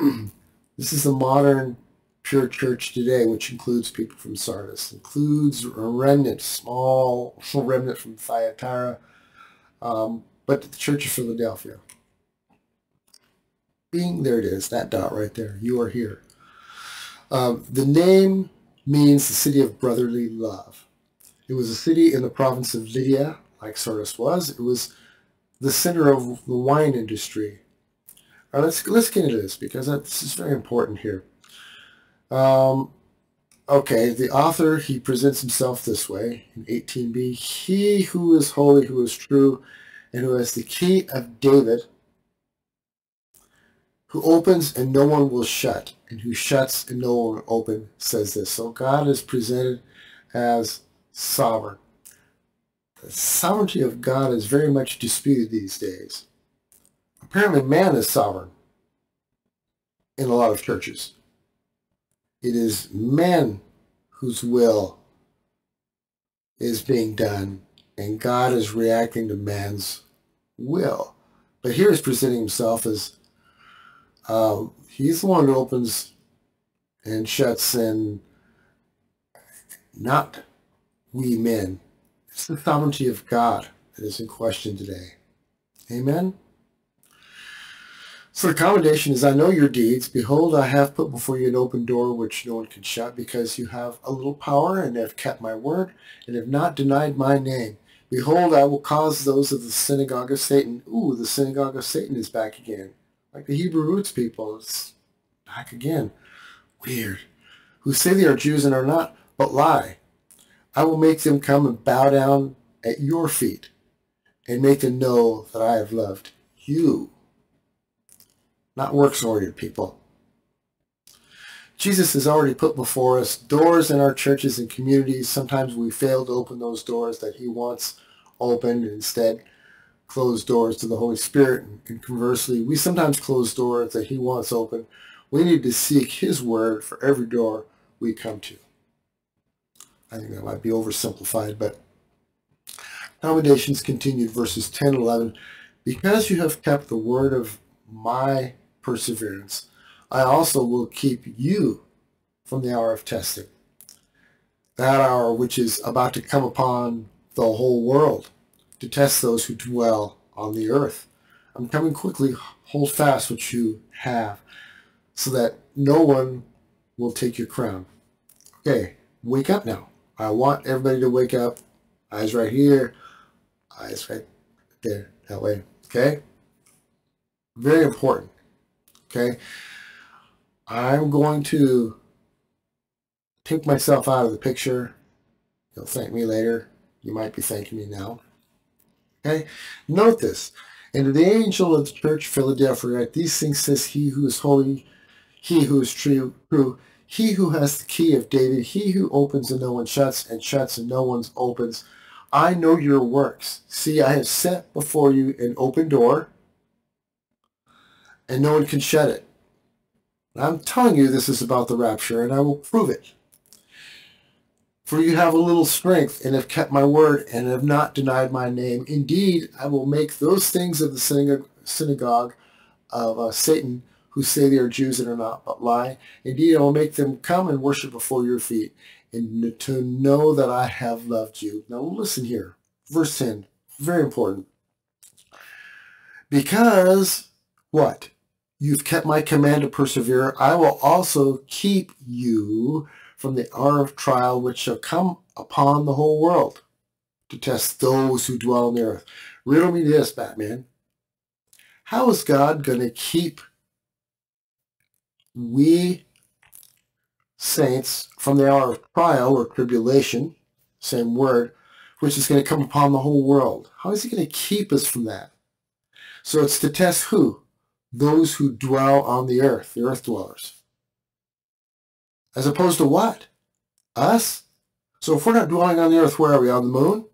This is the modern pure church today, which includes people from Sardis, includes a remnant, small remnant from Thyatira, um, but the Church of Philadelphia. Being, there it is, that dot right there. You are here. Um, the name means the city of brotherly love. It was a city in the province of Lydia, like Sardis was. It was the center of the wine industry let's let's get into this because this is very important here. Um, okay, the author he presents himself this way in 18b: He who is holy, who is true, and who has the key of David, who opens and no one will shut, and who shuts and no one will open, says this. So God is presented as sovereign. The sovereignty of God is very much disputed these days. Apparently man is sovereign in a lot of churches. It is man whose will is being done, and God is reacting to man's will. But here he's presenting himself as um, he's the one who opens and shuts, and not we men. It's the sovereignty of God that is in question today. Amen? So the commendation is, I know your deeds. Behold, I have put before you an open door which no one can shut, because you have a little power and have kept my word and have not denied my name. Behold, I will cause those of the synagogue of Satan. Ooh, the synagogue of Satan is back again. Like the Hebrew roots people, it's back again. Weird. Who say they are Jews and are not, but lie. I will make them come and bow down at your feet and make them know that I have loved you. Not works-oriented people. Jesus has already put before us doors in our churches and communities. Sometimes we fail to open those doors that he wants opened and instead close doors to the Holy Spirit. And conversely, we sometimes close doors that he wants open. We need to seek his word for every door we come to. I think that might be oversimplified, but commendations continued, verses 10 and 11. Because you have kept the word of my perseverance, I also will keep you from the hour of testing, that hour which is about to come upon the whole world to test those who dwell on the earth. I'm coming quickly. Hold fast what you have so that no one will take your crown. Okay, wake up now. I want everybody to wake up. Eyes right here. Eyes right there. That way. Okay? Very important. Okay? I'm going to take myself out of the picture. You'll thank me later. You might be thanking me now. Okay? Note this. And the angel of the church of Philadelphia, right, these things says he who is holy, he who is true, true, he who has the key of David, he who opens and no one shuts, and shuts and no one opens. I know your works. See, I have set before you an open door, and no one can shut it. I'm telling you this is about the rapture, and I will prove it. For you have a little strength, and have kept my word, and have not denied my name. Indeed, I will make those things of the synagogue of uh, Satan who say they are Jews and are not, but lie. Indeed, I will make them come and worship before your feet, and to know that I have loved you. Now listen here. Verse 10, very important. Because, what? You've kept my command to persevere. I will also keep you from the hour of trial which shall come upon the whole world to test those who dwell on the earth. Riddle me this, Batman. How is God going to keep we saints from the hour of trial or tribulation, same word, which is going to come upon the whole world? How is he going to keep us from that? So it's to test who? Those who dwell on the earth, the earth dwellers. As opposed to what? Us? So if we're not dwelling on the earth, where are we? On the moon?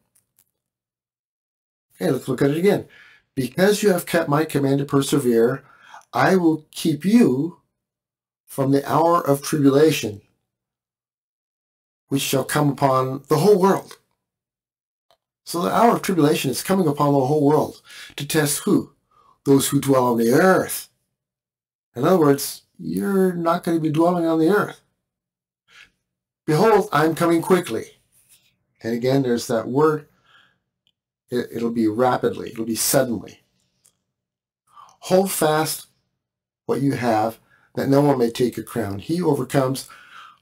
Okay, let's look at it again. Because you have kept my command to persevere, I will keep you from the hour of tribulation, which shall come upon the whole world. So the hour of tribulation is coming upon the whole world to test who? Those who dwell on the earth. In other words, you're not going to be dwelling on the earth. Behold, I'm coming quickly. And again, there's that word. It, will be rapidly. It'll be suddenly. Hold fast what you have, that no one may take your crown. He overcomes.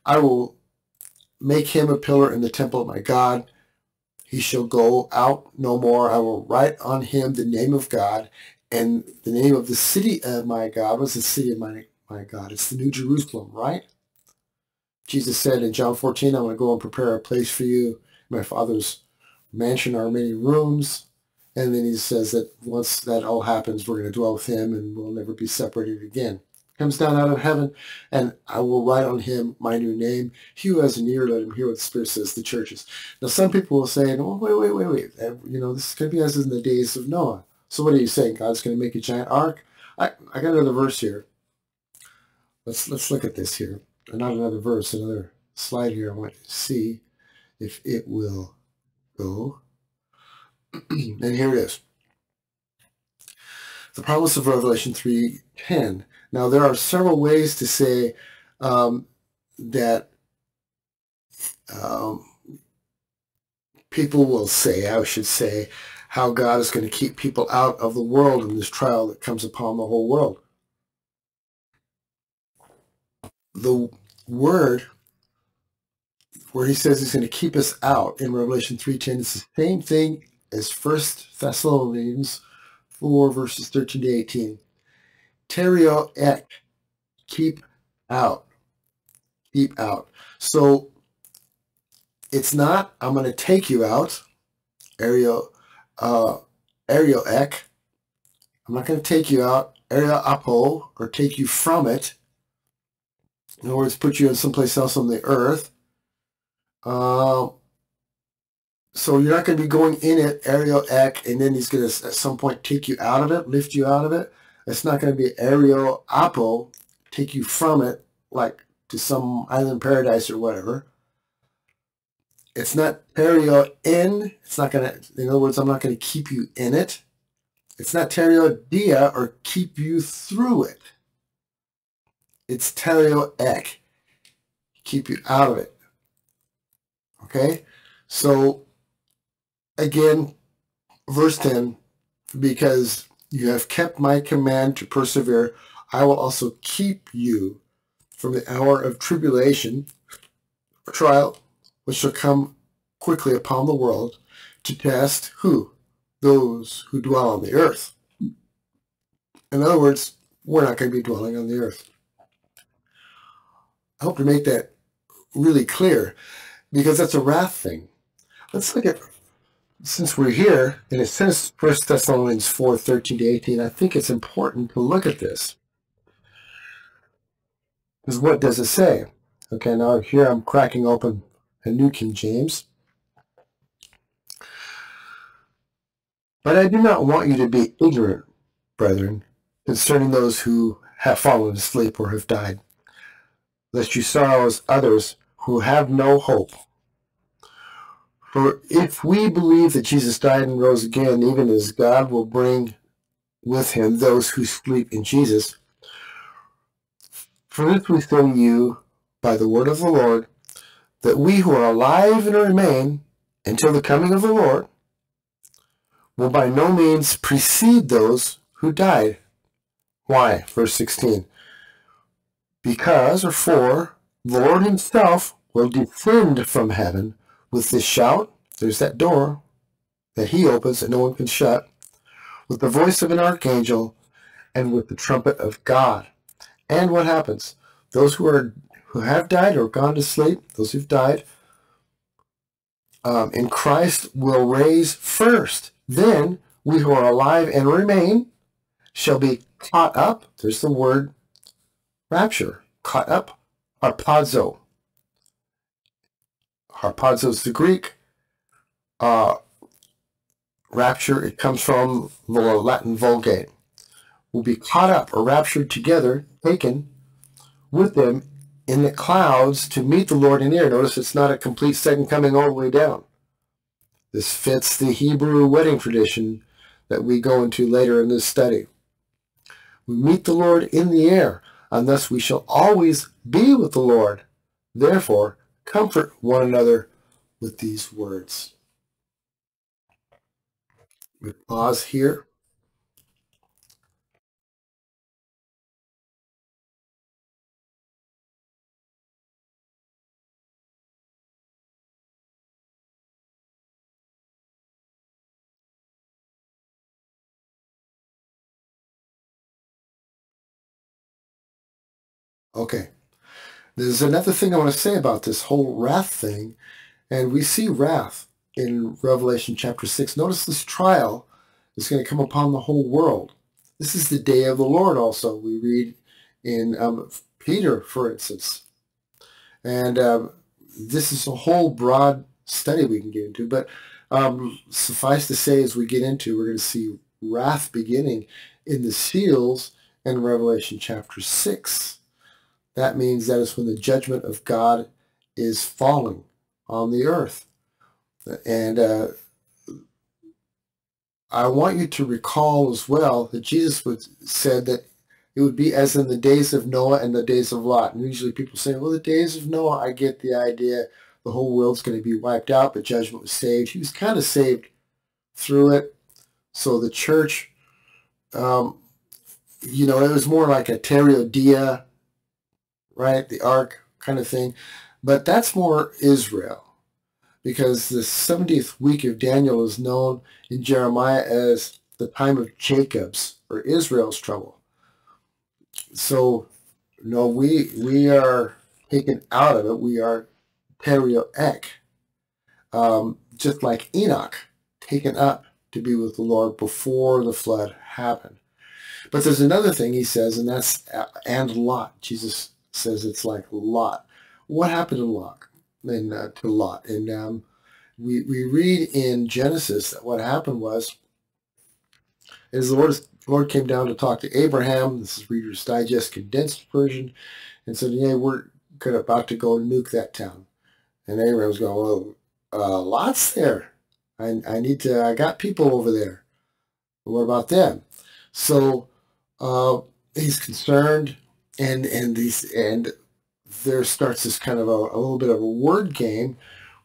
I will make him a pillar in the temple of my God. He shall go out no more. I will write on him the name of God and the name of the city of my God. What's the city of my, my God? It's the New Jerusalem, right? Jesus said in John 14, I'm going to go and prepare a place for you. My Father's mansion are many rooms. And then he says that once that all happens, we're going to dwell with him and we'll never be separated again. Comes down out of heaven, and I will write on him my new name. He who has an ear, let him hear what the Spirit says to the churches. Now, some people will say, oh, wait, wait, wait, wait. You know, this to be as in the days of Noah. So what are you saying? God's going to make a giant ark? I, I got another verse here. Let's, let's look at this here not another verse, another slide here. I want to see if it will go. and here it is. The promise of Revelation 3.10. Now, there are several ways to say um, that um, people will say, I should say, how God is going to keep people out of the world in this trial that comes upon the whole world. the word where he says he's going to keep us out in Revelation 3.10 is the same thing as First Thessalonians 4, verses 13 to 18. Tereo ek, keep out. Keep out. So it's not, I'm going to take you out, Ariel, uh, Ariel ek. I'm not going to take you out, Ariel apo, or take you from it. In other words, put you in someplace else on the earth. Uh, so you're not going to be going in it, Ariel ek, and then he's going to at some point take you out of it, lift you out of it. It's not going to be Ariel apo, take you from it, like to some island paradise or whatever. It's not Tereo in. It's not going to, in other words, I'm not going to keep you in it. It's not Tereo dia or keep you through it. It's Tereo ek, keep you out of it. Okay? So, again, verse 10, because you have kept my command to persevere, I will also keep you from the hour of tribulation, trial, which shall come quickly upon the world to test who? Those who dwell on the earth. In other words, we're not going to be dwelling on the earth. I hope to make that really clear because that's a wrath thing. Let's look at, since we're here, and it says 1 Thessalonians 4, 13 to 18, I think it's important to look at this. Because what does it say? Okay, now here I'm cracking open a New King James. But I do not want you to be ignorant, brethren, concerning those who have fallen asleep or have died, lest you sorrow as others who have no hope. For if we believe that Jesus died and rose again, even as God will bring with him those who sleep in Jesus, for this we to you by the word of the Lord, that we who are alive and remain until the coming of the Lord will by no means precede those who died. Why? Verse 16. Because, or for, the Lord himself will descend from heaven with this shout, there's that door that he opens that no one can shut, with the voice of an archangel, and with the trumpet of God. And what happens? Those who are who have died or gone to sleep, those who've died, um, in Christ will raise first. Then we who are alive and remain shall be caught up. There's the word rapture. Caught up. Harpazo. Harpazo is the Greek. Uh, rapture, it comes from the Latin Vulgate. Will be caught up or raptured together, taken with them in the clouds to meet the Lord in air. Notice it's not a complete second coming all the way down. This fits the Hebrew wedding tradition that we go into later in this study. We meet the Lord in the air, and thus we shall always be with the Lord. Therefore, comfort one another with these words. We pause here. Okay. There's another thing I want to say about this whole wrath thing. And we see wrath in Revelation chapter 6. Notice this trial is going to come upon the whole world. This is the day of the Lord also. We read in um, Peter, for instance. And um, this is a whole broad study we can get into. But um, suffice to say, as we get into, we're going to see wrath beginning in the seals in Revelation chapter 6 that means that is when the judgment of God is falling on the earth. And uh, I want you to recall as well that Jesus would, said that it would be as in the days of Noah and the days of Lot. And usually people say, well, the days of Noah, I get the idea the whole world's going to be wiped out, but judgment was saved. He was kind of saved through it. So the church, um, you know, it was more like a Tereo Dia right? The ark kind of thing. But that's more Israel because the 70th week of Daniel is known in Jeremiah as the time of Jacob's or Israel's trouble. So, no, we we are taken out of it. We are perio um, just like Enoch, taken up to be with the Lord before the flood happened. But there's another thing he says, and that's and Lot. Jesus says it's like Lot. What happened to Lot? And uh, to Lot, and um, we we read in Genesis that what happened was, is the Lord Lord came down to talk to Abraham. This is Reader's Digest condensed version, and said, "Yeah, we're about to go nuke that town." And Abraham's going, "Well, uh, Lot's there. I I need to. I got people over there. What about them?" So uh, he's concerned, and and these and there starts this kind of a, a, little bit of a word game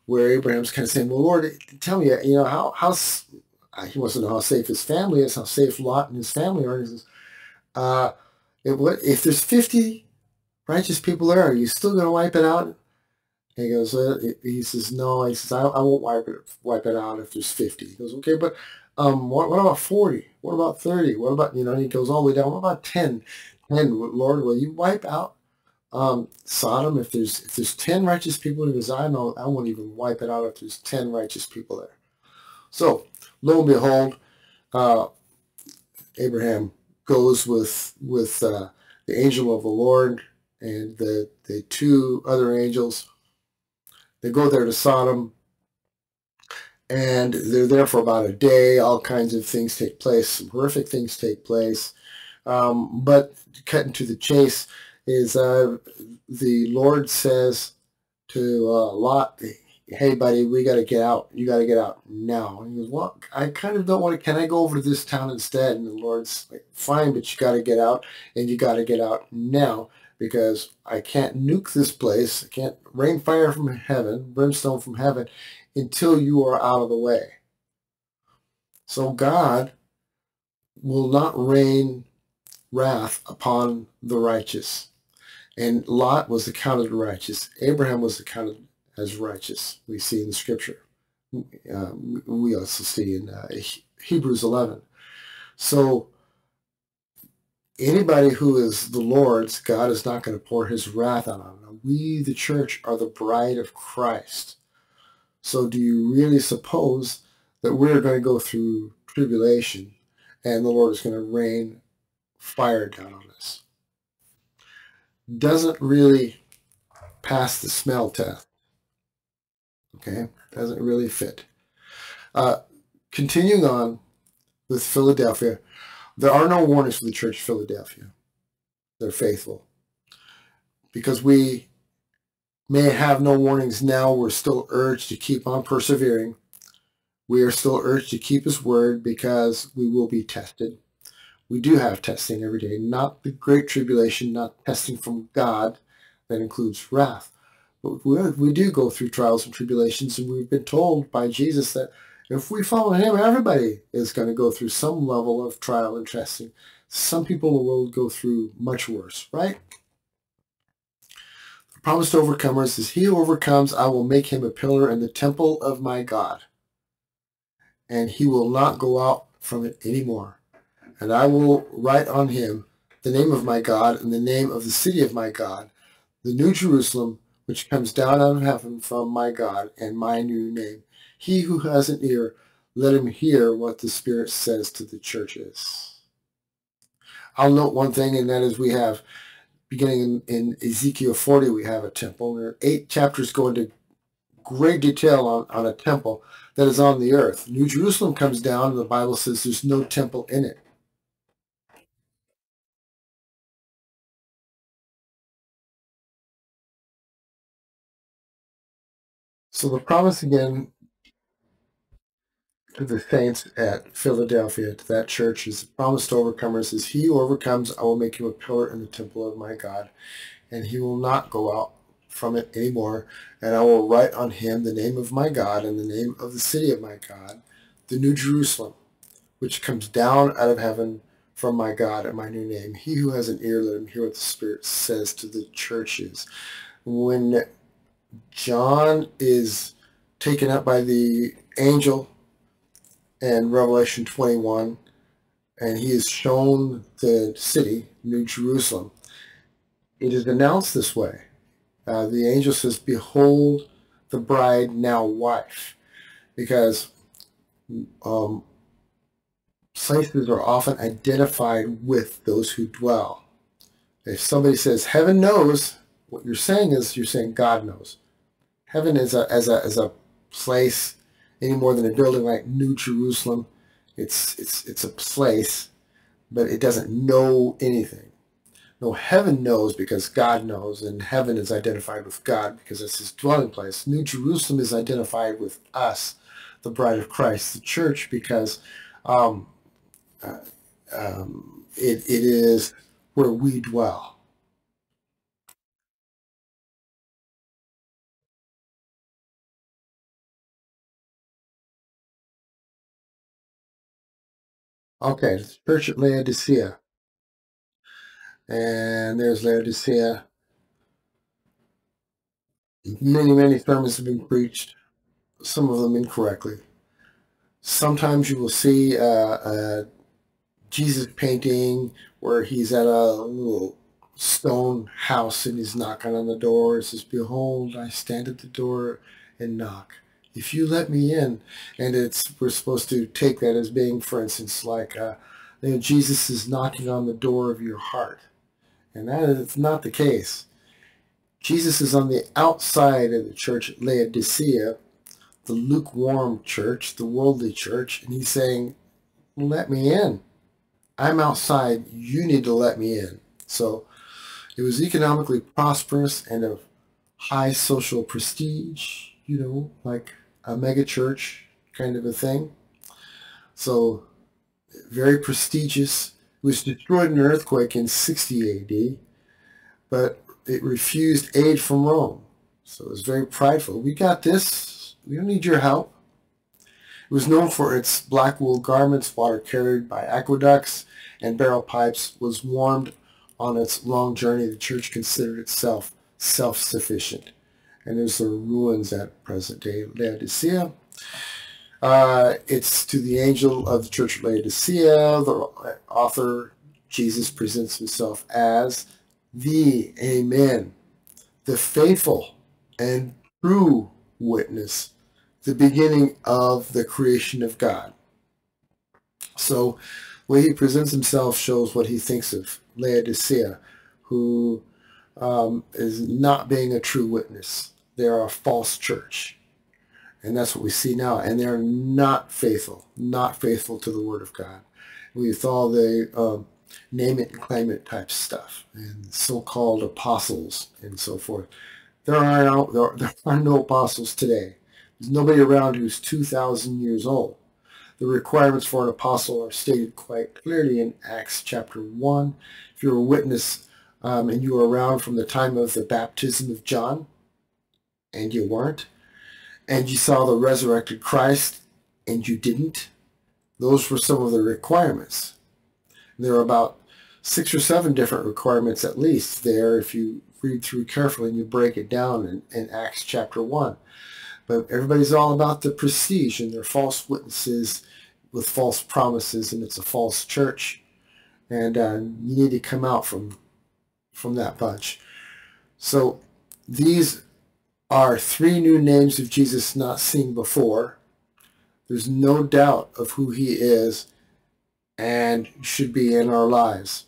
where Abraham's kind of saying, "Well, Lord, tell me, you know, how how he wants to know how safe his family is, how safe Lot and his family are." And he says, uh, if, if there's 50 righteous people there, are you still going to wipe it out?" And he goes, uh, he says, "No." He says, I, "I won't wipe it wipe it out if there's 50." He goes, "Okay, but um, what, what about 40? What about 30? What about, you know, he goes all the way down. What about 10? 10, Lord, will you wipe out um, Sodom if there's if there's 10 righteous people? He goes, I I won't even wipe it out if there's 10 righteous people there. So, lo and behold, uh, Abraham goes with with uh, the angel of the Lord and the, the two other angels. They go there to Sodom and they're there for about a day. All kinds of things take place. Some horrific things take place. Um, but cutting to the chase is uh, the Lord says to uh, Lot, hey, buddy, we got to get out. You got to get out now. And he goes, well, I kind of don't want to. Can I go over to this town instead? And the Lord's like, fine, but you got to get out, and you got to get out now because I can't nuke this place. I can't rain fire from heaven, brimstone from heaven, until you are out of the way. So God will not rain wrath upon the righteous. And Lot was accounted righteous. Abraham was accounted as righteous, we see in the scripture. Uh, we also see in uh, Hebrews 11. So anybody who is the Lord's, God is not going to pour his wrath on them. We, the church, are the bride of Christ. So do you really suppose that we're going to go through tribulation and the Lord is going to rain fire down on us? Doesn't really pass the smell test. Okay, doesn't really fit. Uh, continuing on with Philadelphia, there are no warnings for the church of Philadelphia. They're faithful. Because we may have no warnings now. We're still urged to keep on persevering. We are still urged to keep his word because we will be tested. We do have testing every day, not the great tribulation, not testing from God that includes wrath. But we do go through trials and tribulations, and we've been told by Jesus that if we follow him, everybody is going to go through some level of trial and testing. Some people will go through much worse, right? promise to overcomers is he overcomes, I will make him a pillar in the temple of my God. And he will not go out from it anymore. And I will write on him the name of my God and the name of the city of my God, the new Jerusalem, which comes down out of heaven from my God, and my new name. He who has an ear, let him hear what the Spirit says to the churches. I'll note one thing, and that is we have beginning in, in Ezekiel 40, we have a temple. There are eight chapters go into great detail on, on a temple that is on the earth. New Jerusalem comes down, and the Bible says there's no temple in it. So the promise again to the saints at Philadelphia, to that church, is promised to overcomers is he who overcomes, I will make him a pillar in the temple of my God, and he will not go out from it anymore. And I will write on him the name of my God and the name of the city of my God, the new Jerusalem, which comes down out of heaven from my God and my new name. He who has an ear, let him hear what the Spirit says to the churches. When John is taken up by the angel in Revelation 21, and he is shown the city, New Jerusalem. It is announced this way. Uh, the angel says, Behold the bride, now wife. Because um, places are often identified with those who dwell. If somebody says heaven knows, what you're saying is you're saying God knows. Heaven is a as a as a place any more than a building like New Jerusalem. It's it's it's a place, but it doesn't know anything. No, heaven knows because God knows, and heaven is identified with God because it's his dwelling place. New Jerusalem is identified with us, the bride of Christ, the church, because um, uh, um, it, it is where we dwell. Okay, the church at Laodicea. And there's Laodicea. Many, many sermons have been preached, some of them incorrectly. Sometimes you will see uh, a Jesus painting where he's at a little stone house and he's knocking on the door. It says, Behold, I stand at the door and knock. If you let me in, and it's we're supposed to take that as being, for instance, like uh, you know, Jesus is knocking on the door of your heart. And that is not the case. Jesus is on the outside of the church at Laodicea, the lukewarm church, the worldly church, and he's saying, let me in. I'm outside. You need to let me in. So it was economically prosperous and of high social prestige, you know, like a mega church kind of a thing. So very prestigious was destroyed in an earthquake in 60 AD, but it refused aid from Rome. So it was very prideful. We got this. We don't need your help. It was known for its black wool garments, water carried by aqueducts and barrel pipes, was warmed on its long journey. The church considered itself self-sufficient. And there's the ruins at present-day Laodicea. Uh, it's to the angel of the church of Laodicea. The author, Jesus, presents himself as the Amen, the faithful and true witness, the beginning of the creation of God. So the way he presents himself shows what he thinks of Laodicea, who um, is not being a true witness. They're a false church. And that's what we see now. And they're not faithful, not faithful to the Word of God. With all the um, name it and claim it type stuff and so-called apostles and so forth. There are, no, there, there are no apostles today. There's nobody around who's 2,000 years old. The requirements for an apostle are stated quite clearly in Acts chapter 1. If you're a witness um, and you were around from the time of the baptism of John, and you weren't, and you saw the resurrected Christ and you didn't, those were some of the requirements. There are about six or seven different requirements at least there if you read through carefully and you break it down in, in Acts chapter 1. But everybody's all about the prestige and they're false witnesses with false promises and it's a false church. And uh, you need to come out from, from that bunch. So these are three new names of Jesus not seen before. There's no doubt of who he is and should be in our lives.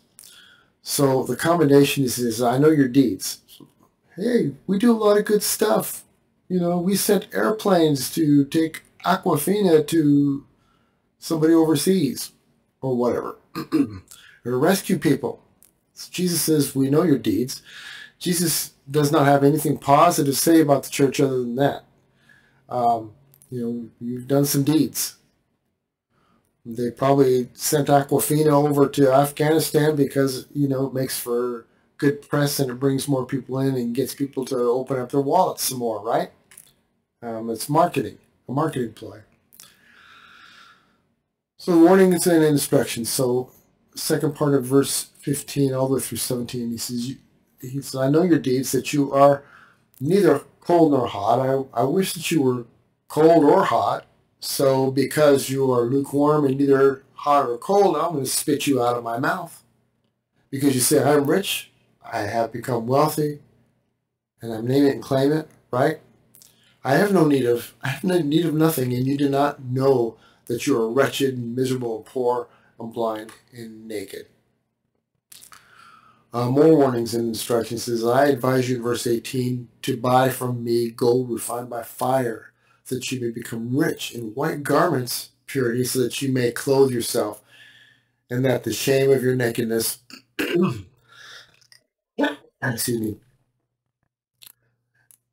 So the combination is, is I know your deeds. Hey, we do a lot of good stuff. You know, we sent airplanes to take Aquafina to somebody overseas or whatever, or rescue people. So Jesus says, we know your deeds. Jesus does not have anything positive to say about the church other than that. Um, you know, you've done some deeds. They probably sent Aquafina over to Afghanistan because, you know, it makes for good press and it brings more people in and gets people to open up their wallets some more, right? Um, it's marketing, a marketing play. So warnings and instructions. So second part of verse 15 all the way through 17, he says, he said, I know your deeds, that you are neither cold nor hot. I, I wish that you were cold or hot. So because you are lukewarm and neither hot or cold, I'm going to spit you out of my mouth. Because you say, I'm rich, I have become wealthy, and I'm name it and claim it, right? I have no need of, I have no need of nothing, and you do not know that you are wretched and miserable and poor and blind and naked. Uh, more warnings and instructions says, I advise you in verse 18 to buy from me gold refined by fire, so that you may become rich in white garments, purity, so that you may clothe yourself, and that the shame of your nakedness, excuse me,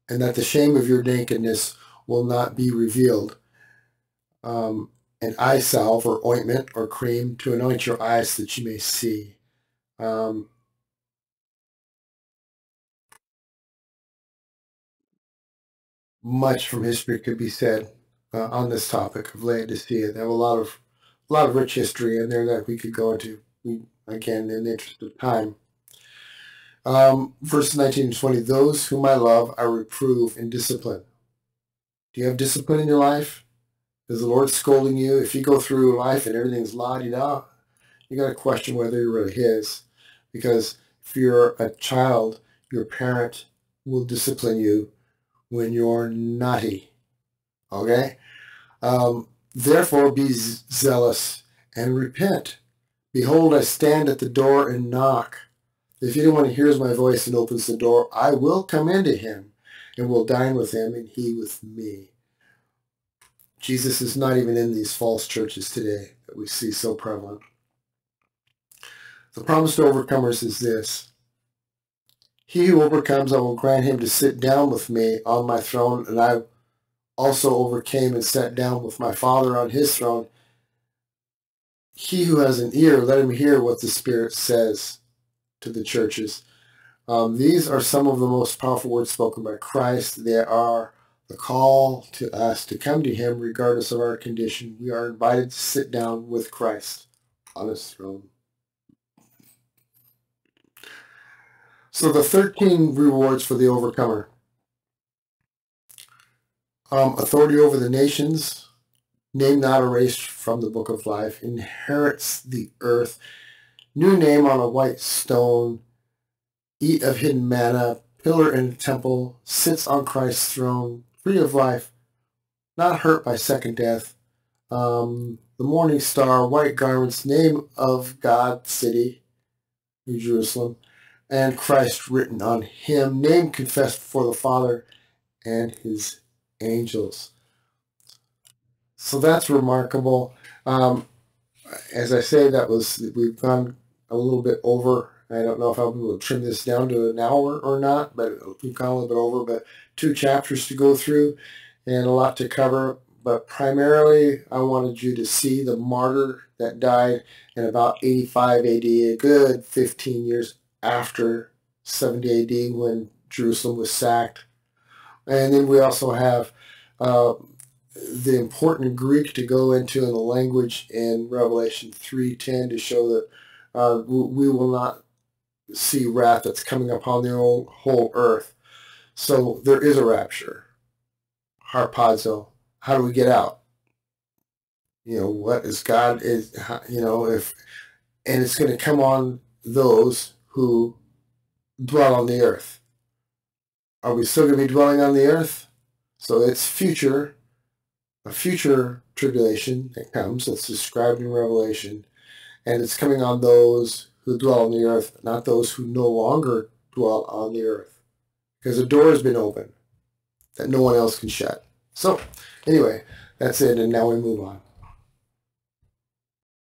and that the shame of your nakedness will not be revealed. Um, an eye salve or ointment or cream to anoint your eyes that you may see. Um, much from history could be said uh, on this topic of Laodicea. They have a lot of a lot of rich history in there that we could go into. We, again, in the interest of time. Um, verses 19 and 20, those whom I love, I reprove and discipline. Do you have discipline in your life? Is the Lord scolding you? If you go through life and everything's la-di-da, you got to question whether you're really his. Because if you're a child, your parent will discipline you when you're naughty. Okay? Um, Therefore be zealous and repent. Behold, I stand at the door and knock. If anyone hears my voice and opens the door, I will come into him and will dine with him and he with me. Jesus is not even in these false churches today that we see so prevalent. The promise to overcomers is this. He who overcomes, I will grant him to sit down with me on my throne, and I also overcame and sat down with my Father on his throne. He who has an ear, let him hear what the Spirit says to the churches. Um, these are some of the most powerful words spoken by Christ. They are the call to us to come to him regardless of our condition. We are invited to sit down with Christ on his throne. So the 13 rewards for the overcomer. Um, authority over the nations, name not erased from the book of life, inherits the earth, new name on a white stone, eat of hidden manna, pillar in the temple, sits on Christ's throne, free of life, not hurt by second death, um, the morning star, white garments, name of God, city, New Jerusalem, and Christ written on him, name confessed before the Father and his angels. So that's remarkable. Um, as I say, that was we've gone a little bit over. I don't know if I'll be able to trim this down to an hour or not, but we've gone a little bit over. But two chapters to go through and a lot to cover. But primarily, I wanted you to see the martyr that died in about 85 AD, a good 15 years after 70 AD when Jerusalem was sacked. And then we also have uh, the important Greek to go into in the language in Revelation 3.10 to show that uh, we will not see wrath that's coming upon the whole, earth. So there is a rapture. Harpazo. How do we get out? You know, what is God is, you know, if, and it's going to come on those who dwell on the earth. Are we still going to be dwelling on the earth? So it's future, a future tribulation that comes that's described in Revelation, and it's coming on those who dwell on the earth, not those who no longer dwell on the earth. Because a door has been opened that no one else can shut. So, anyway, that's it, and now we move on.